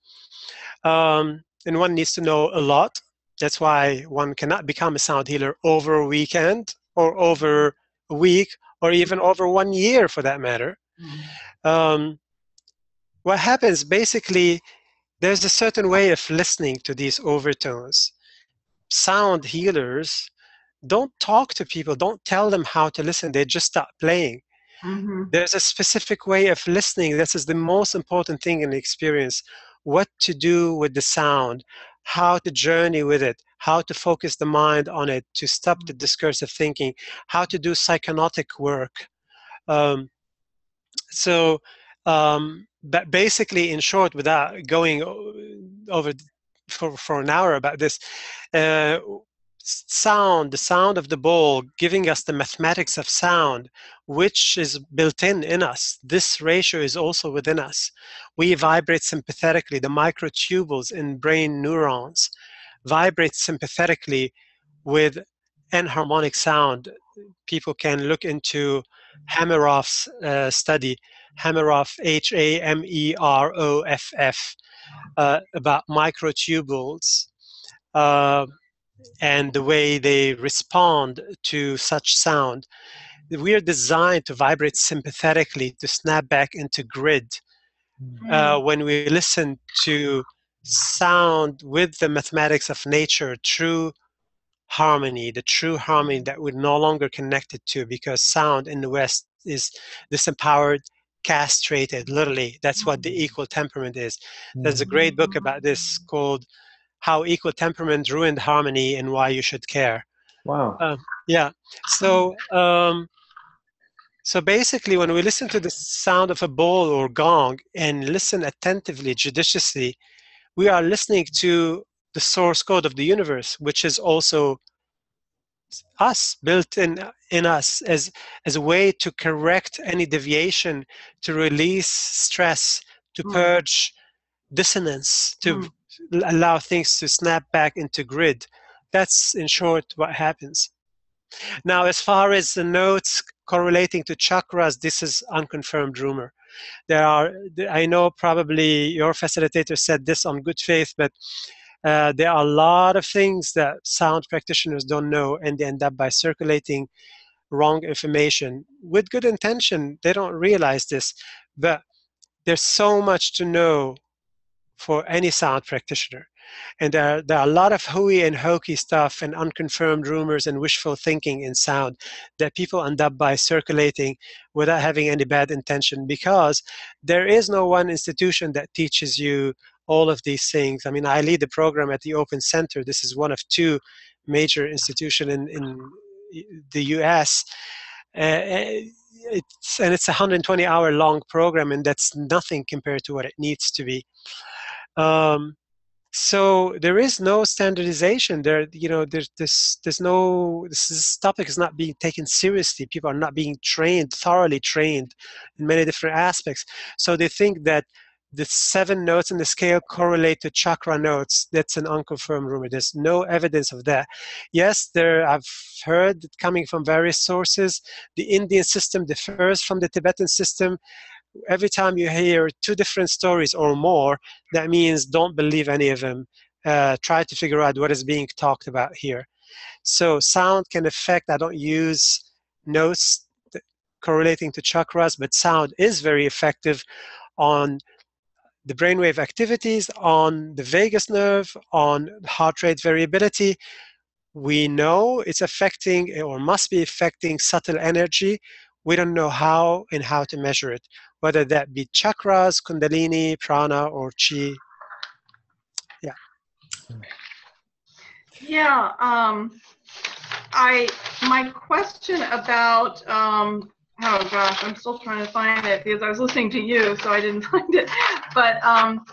Um, and one needs to know a lot. That's why one cannot become a sound healer over a weekend or over a week or even over one year for that matter. Um, what happens basically, there's a certain way of listening to these overtones. Sound healers don't talk to people, don't tell them how to listen, they just start playing. Mhm. There's a specific way of listening. This is the most important thing in the experience. What to do with the sound, how to journey with it, how to focus the mind on it, to stop the discursive thinking, how to do psychonaut work. Um, so, um, but basically, in short, without going over for, for an hour about this, uh, sound, the sound of the ball, giving us the mathematics of sound, which is built in in us. This ratio is also within us. We vibrate sympathetically. The microtubules in brain neurons vibrate sympathetically with enharmonic sound. People can look into Hameroff's uh, study, Hameroff, H A M E R O F F, uh, about microtubules uh, and the way they respond to such sound. We are designed to vibrate sympathetically, to snap back into grid mm-hmm. uh, when we listen to sound with the mathematics of nature, true harmony, the true harmony that we're no longer connected to because sound in the West is disempowered, castrated, literally. That's what the mm-hmm. equal temperament is. There's a great book mm-hmm. about this called How Equal Temperament Ruined Harmony and Why You Should Care. Wow. Yeah. So, um, so basically, when we listen to the sound of a ball or gong and listen attentively, judiciously, we are listening to the source code of the universe, which is also us, built in in us as as a way to correct any deviation, to release stress, to Mm. purge dissonance, to Mm. Allow things to snap back into grid. That's in short what happens. Now, as far as the notes correlating to chakras, this is unconfirmed rumor. There are, I know probably your facilitator said this on good faith, but uh, there are a lot of things that sound practitioners don't know, and they end up by circulating wrong information with good intention. They don't realize this, but there's so much to know for any sound practitioner. And there, there are a lot of hooey and hokey stuff and unconfirmed rumors and wishful thinking in sound that people end up by circulating without having any bad intention because there is no one institution that teaches you all of these things. I mean, I lead the program at the Open Center. This is one of two major institutions in, in the US. Uh, it's, and it's a 120 hour long program, and that's nothing compared to what it needs to be. Um, so there is no standardization there you know there's this there's no this, this topic is not being taken seriously people are not being trained thoroughly trained in many different aspects so they think that the seven notes in the scale correlate to chakra notes. That's an unconfirmed rumor. There's no evidence of that. Yes, there I've heard coming from various sources. The Indian system differs from the Tibetan system every time you hear two different stories or more, that means don't believe any of them. Uh, try to figure out what is being talked about here. So sound can affect, I don't use notes correlating to chakras, but sound is very effective on the brainwave activities, on the vagus nerve, on heart rate variability. We know it's affecting or must be affecting subtle energy. We don't know how and how to measure it whether that be chakras, kundalini, prana, or chi. Yeah. Yeah. Um, I my question about um, oh gosh, I'm still trying to find it because I was listening to you, so I didn't find it. But um,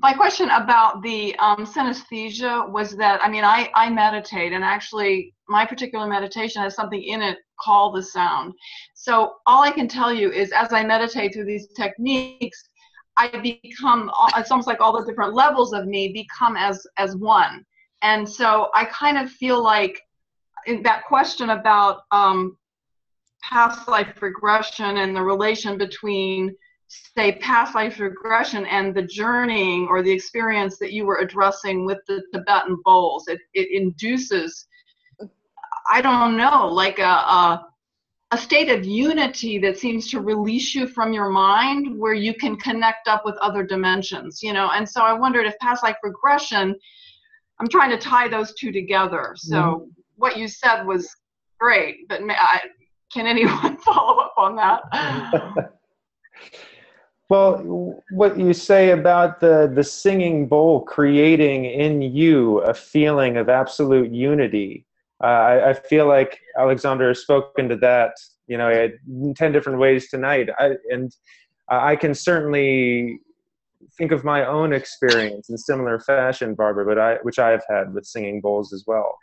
my question about the um, synesthesia was that I mean I I meditate and actually my particular meditation has something in it called the sound. So all I can tell you is as I meditate through these techniques, I become it's almost like all the different levels of me become as as one. And so I kind of feel like that question about um, past life regression and the relation between say past life regression and the journeying or the experience that you were addressing with the tibetan bowls. It, it induces i don't know like a, a, a state of unity that seems to release you from your mind where you can connect up with other dimensions you know? And so i wondered if past life regression i'm trying to tie those two together. So mm-hmm. what you said was great but I, can anyone follow up on that Well, what you say about the, the singing bowl creating in you a feeling of absolute unity, uh, I, I, feel like Alexandre has spoken to that, you know, in 10 different ways tonight. I, and I can certainly think of my own experience in similar fashion, Barbara, but I, which I have had with singing bowls as well.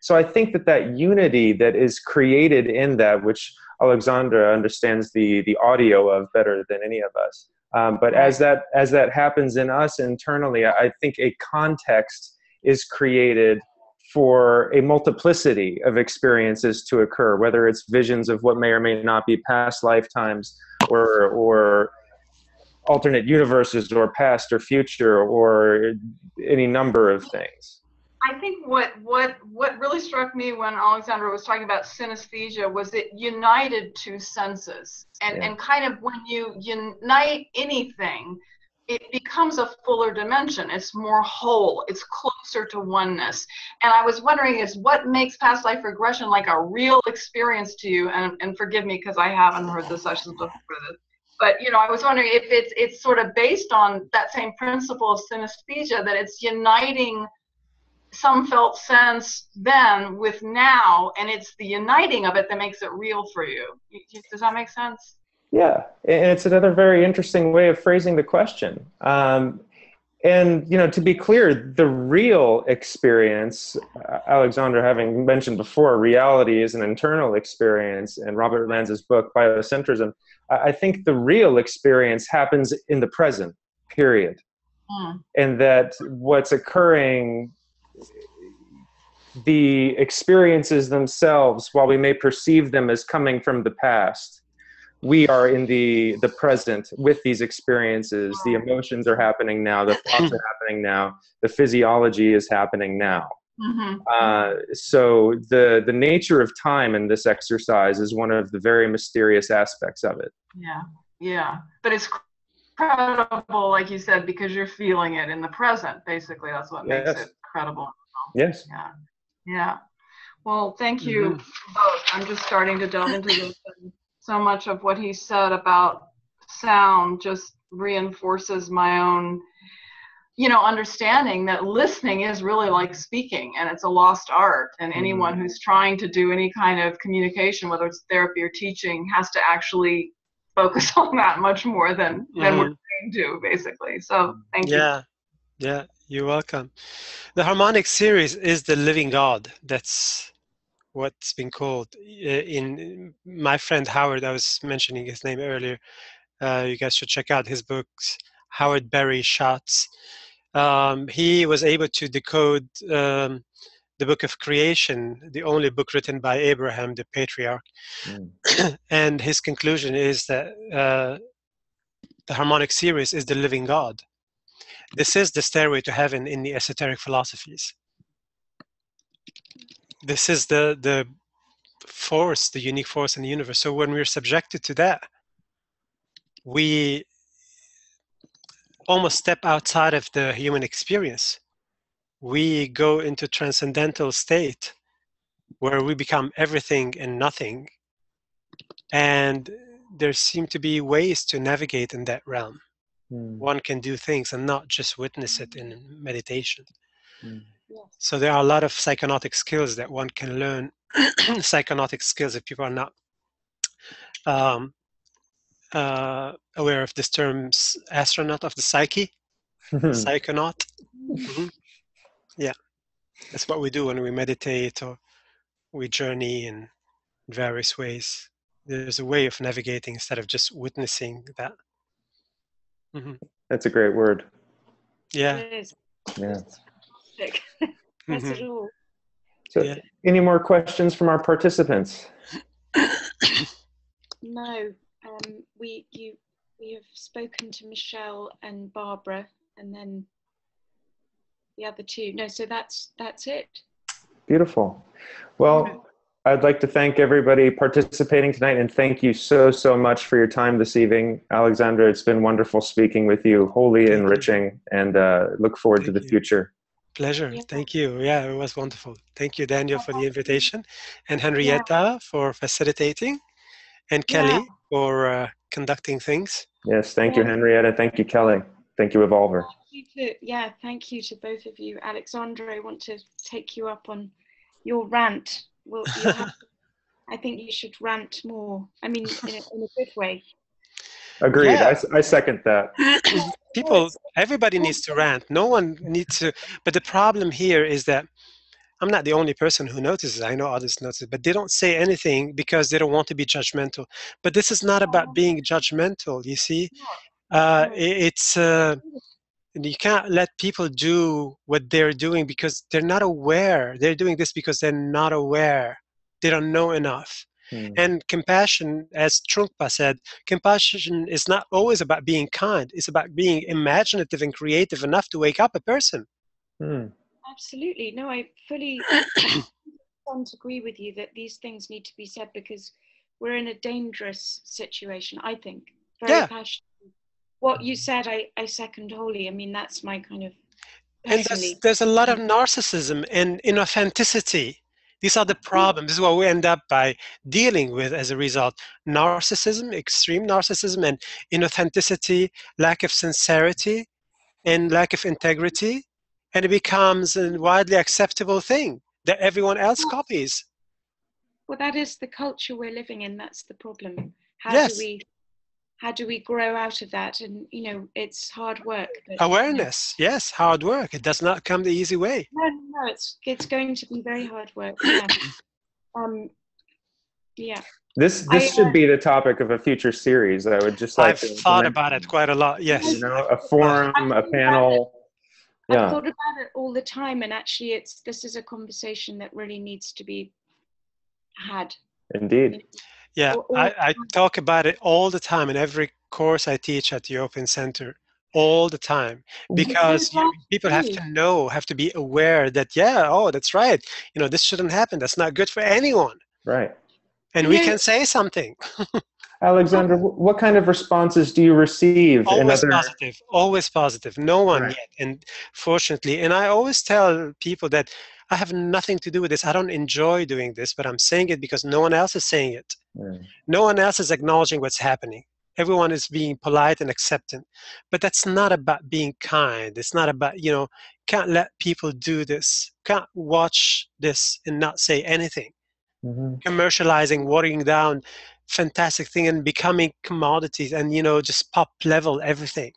So I think that that unity that is created in that, which Alexandre understands the the audio of better than any of us. Um, but as that as that happens in us internally, I think a context is created for a multiplicity of experiences to occur, whether it's visions of what may or may not be past lifetimes or or alternate universes or past or future or any number of things. I think what what what really struck me when Alexandre was talking about synesthesia was it united two senses, and yeah. and kind of when you unite anything, it becomes a fuller dimension. It's more whole. It's closer to oneness. And I was wondering is what makes past life regression like a real experience to you? And and forgive me because I haven't heard the sessions before this. But you know, I was wondering if it's it's sort of based on that same principle of synesthesia that it's uniting some felt sense then with now, and it's the uniting of it that makes it real for you. Does that make sense? Yeah, and it's another very interesting way of phrasing the question. Um, and you know, to be clear, the real experience, uh, Alexandre having mentioned before, reality is an internal experience. And Robert Lanza's book, Biocentrism, I think the real experience happens in the present. Period. Mm. And that what's occurring the experiences themselves, while we may perceive them as coming from the past, we are in the the present with these experiences. The emotions are happening now. The thoughts are happening now. The physiology is happening now. Mm-hmm. Uh, so the the nature of time in this exercise is one of the very mysterious aspects of it. Yeah, yeah, but it's credible, like you said, because you're feeling it in the present. Basically, that's what yes. makes it credible. Yes. Yeah. Yeah. Well, thank you mm-hmm. both. I'm just starting to delve into this. And so much of what he said about sound just reinforces my own, you know, understanding that listening is really like speaking and it's a lost art. And anyone mm-hmm. who's trying to do any kind of communication, whether it's therapy or teaching, has to actually focus on that much more than, than we're trained to, basically. So thank yeah. you. Yeah. Yeah, you're welcome. The harmonic series is the living God. That's what's been called. In my friend Howard, I was mentioning his name earlier. Uh, you guys should check out his books. Howard Barry Schatz. Um, he was able to decode um, the book of creation, the only book written by Abraham, the patriarch. Mm. and his conclusion is that uh, the harmonic series is the living God. This is the stairway to heaven in the esoteric philosophies. This is the the force, the unique force in the universe. So when we're subjected to that, we almost step outside of the human experience. We go into transcendental state where we become everything and nothing. And there seem to be ways to navigate in that realm. Mm. One can do things and not just witness it in meditation. Mm. So there are a lot of psychonautic skills that one can learn. psychonautic skills if people are not um, uh, aware of this term, astronaut of the psyche, psychonaut. Mm-hmm. Yeah, that's what we do when we meditate or we journey in various ways. There's a way of navigating instead of just witnessing that. Mm-hmm. That's a great word. Yeah. Yeah. mm-hmm. So, yeah. any more questions from our participants? no. Um, we you we have spoken to Michelle and Barbara, and then the other two. No, so that's that's it. Beautiful. Well, I'd like to thank everybody participating tonight and thank you so, so much for your time this evening. Alexandre, it's been wonderful speaking with you, wholly thank enriching, you. and uh, look forward thank to the you. future. Pleasure. Yeah. Thank you. Yeah, it was wonderful. Thank you, Daniel, for the invitation, and Henrietta yeah. for facilitating, and Kelly yeah. for uh, conducting things. Yes, thank you, Henrietta. Thank you, Kelly. Thank you, Evolver. Thank you to, yeah, thank you to both of you. Alexandre, I want to take you up on your rant well, have, I think you should rant more. I mean, in a, in a good way. Agreed. Yeah. I, I second that. People, everybody needs to rant. No one needs to. But the problem here is that I'm not the only person who notices. I know others notice, but they don't say anything because they don't want to be judgmental. But this is not about being judgmental. You see, uh, it's uh, you can't let people do what they're doing because they're not aware. They're doing this because they're not aware. They don't know enough. Hmm. and compassion as trungpa said compassion is not always about being kind. It's about being imaginative and creative enough to wake up a person. Hmm. absolutely. No i fully agree with you that these things need to be said because we're in a dangerous situation i think. Very yeah. passionate what you said, I, I second wholly. I mean, that's my kind of. And there's, there's a lot of narcissism and inauthenticity. These are the mm. problems. This is what we end up by dealing with as a result. Narcissism, extreme narcissism, and inauthenticity, lack of sincerity, and lack of integrity. And it becomes a widely acceptable thing that everyone else copies. Well, that is the culture we're living in. That's the problem. How yes. do we how do we grow out of that? And you know it's hard work but, awareness you know. yes hard work. It does not come the easy way. No no it's it's going to be very hard work. Yeah. Um yeah. This this I, should uh, be the topic of a future series. I would just like i've thought about it quite a lot. Yes. you know a forum a panel. yeah. I've thought about it all the time, and actually, it's this is a conversation that really needs to be had. Indeed. Yeah, I, I talk about it all the time in every course I teach at the Open Center all the time because you, people have to know have to be aware that yeah oh that's right you know this shouldn't happen that's not good for anyone. Right. And we can say something. Alexandre what kind of responses do you receive always other... positive always positive no one right. yet and fortunately and i always tell people that I have nothing to do with this. I don't enjoy doing this, but I'm saying it because no one else is saying it. Mm. No one else is acknowledging what's happening. Everyone is being polite and accepting. But that's not about being kind. It's not about, you know, can't let people do this. Can't watch this and not say anything. Mm-hmm. Commercializing, watering down fantastic thing and becoming commodities and, you know, just pop level everything.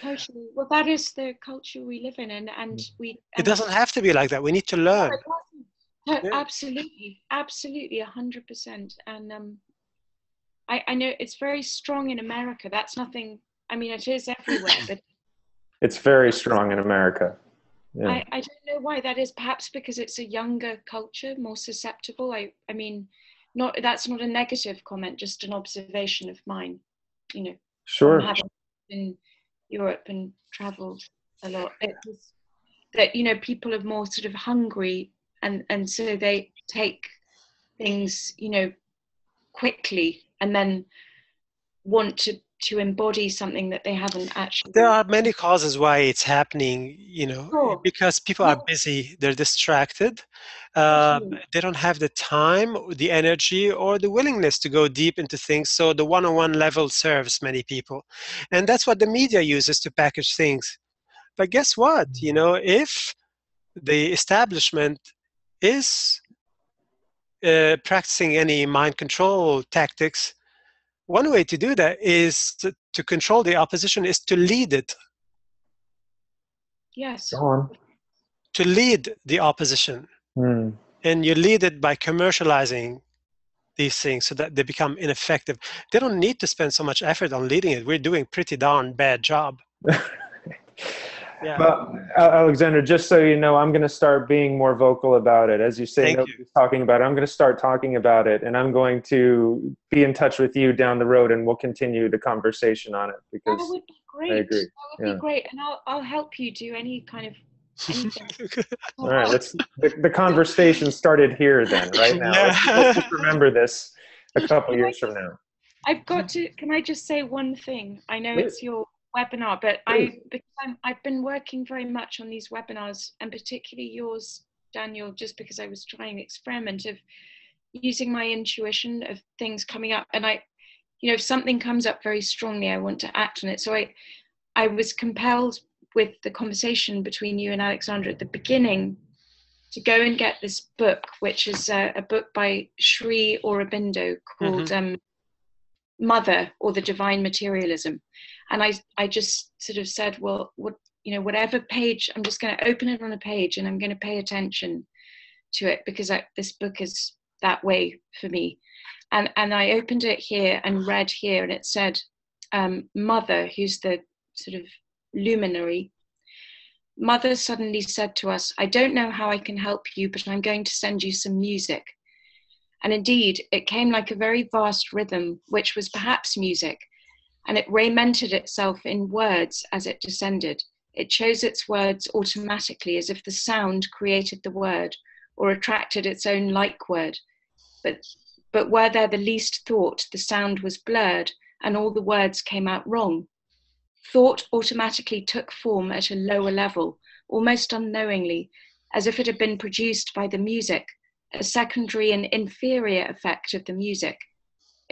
Totally. Well, that is the culture we live in, and and we. It doesn't have to be like that. We need to learn. No. No, Yeah. Absolutely, absolutely, a hundred percent. And um, I I know it's very strong in America. That's nothing. I mean, it is everywhere, but It's very strong in America. Yeah. I I don't know why that is. Perhaps because it's a younger culture, more susceptible. I I mean, not that's not a negative comment, just an observation of mine. You know, sure. having been in Europe and travelled a lot. It was that you know people are more sort of hungry, and and so they take things you know quickly, and then want to to embody something that they haven't actually. There are many causes why it's happening, you know, Sure. because people are busy, they're distracted, Absolutely. they don't have the time, the energy, or the willingness to go deep into things. So the one on one level serves many people. And that's what the media uses to package things. But guess what? You know, if the establishment is uh, practicing any mind control tactics, one way to do that is to, to control the opposition is to lead it yes. Go on. to lead the opposition Hmm. and you lead it by commercializing these things so that they become ineffective they don't need to spend so much effort on leading it we're doing pretty darn bad job yeah Well, Al- uh, Alexandre, just so you know, I'm going to start being more vocal about it. As you say, Thank you. talking about it. I'm going to start talking about it, and I'm going to be in touch with you down the road, and we'll continue the conversation on it Because That because would be great. I agree. That would Yeah. be great, and I'll I'll help you do any kind of all right, let's. The, the conversation started here then, right now. Let's, let's just remember this a couple years from now. I've got to. Can I just say one thing? I know Please. it's your webinar, but Please. I because I'm, I've been working very much on these webinars, and particularly yours, Daniel, just because I was trying the experiment of using my intuition of things coming up, and I, you know, if something comes up very strongly, I want to act on it. So I, I was compelled with the conversation between you and Alexandre at the beginning to go and get this book, which is a, a book by Sri Aurobindo called um, Mother or the Divine Materialism. And I, I just sort of said, well, what, you know, whatever page, I'm just going to open it on a page and I'm going to pay attention to it because I, this book is that way for me. And, and I opened it here and read here, and it said, um, Mother, who's the sort of luminary, Mother suddenly said to us, I don't know how I can help you, but I'm going to send you some music. And indeed, it came like a very vast rhythm, which was perhaps music, and it raimented itself in words as it descended. It chose its words automatically as if the sound created the word or attracted its own like word. But, but were there the least thought, the sound was blurred and all the words came out wrong. Thought automatically took form at a lower level, almost unknowingly, as if it had been produced by the music, a secondary and inferior effect of the music.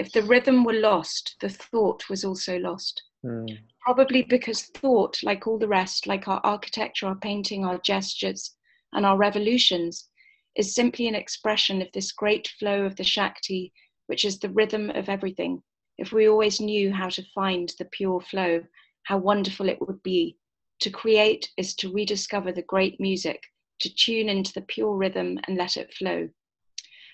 If the rhythm were lost, the thought was also lost. Hmm. Probably because thought, like all the rest, like our architecture, our painting, our gestures, and our revolutions, is simply an expression of this great flow of the Shakti, which is the rhythm of everything. If we always knew how to find the pure flow, how wonderful it would be. To create is to rediscover the great music, to tune into the pure rhythm and let it flow.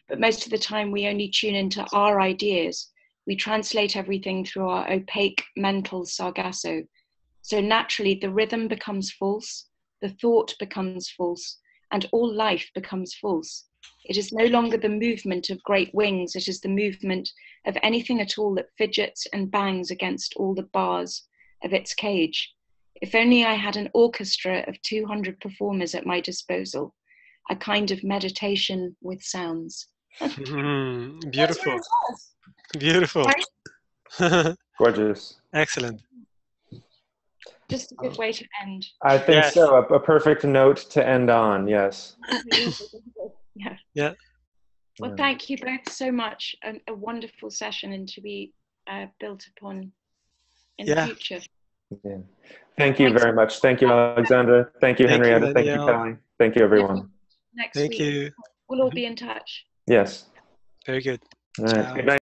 But most of the time, we only tune into our ideas. We translate everything through our opaque mental sargasso. So naturally, the rhythm becomes false, the thought becomes false, and all life becomes false. It is no longer the movement of great wings, it is the movement of anything at all that fidgets and bangs against all the bars of its cage. If only I had an orchestra of 200 performers at my disposal, a kind of meditation with sounds. That's beautiful what it was, beautiful? Gorgeous. excellent Just a good way to end. I think Yes. so. A, a perfect note to end on. Yes. yeah. Yeah. Well, thank you both so much. A, a wonderful session and to be uh, built upon in Yeah. the future. Yeah. Thank you very much. Thank you, Alexandre. Thank you, Henrietta. Thank you, Kelly. Thank you, everyone. Next thank week, you we'll all be in touch. Yes. very good All right. Good night.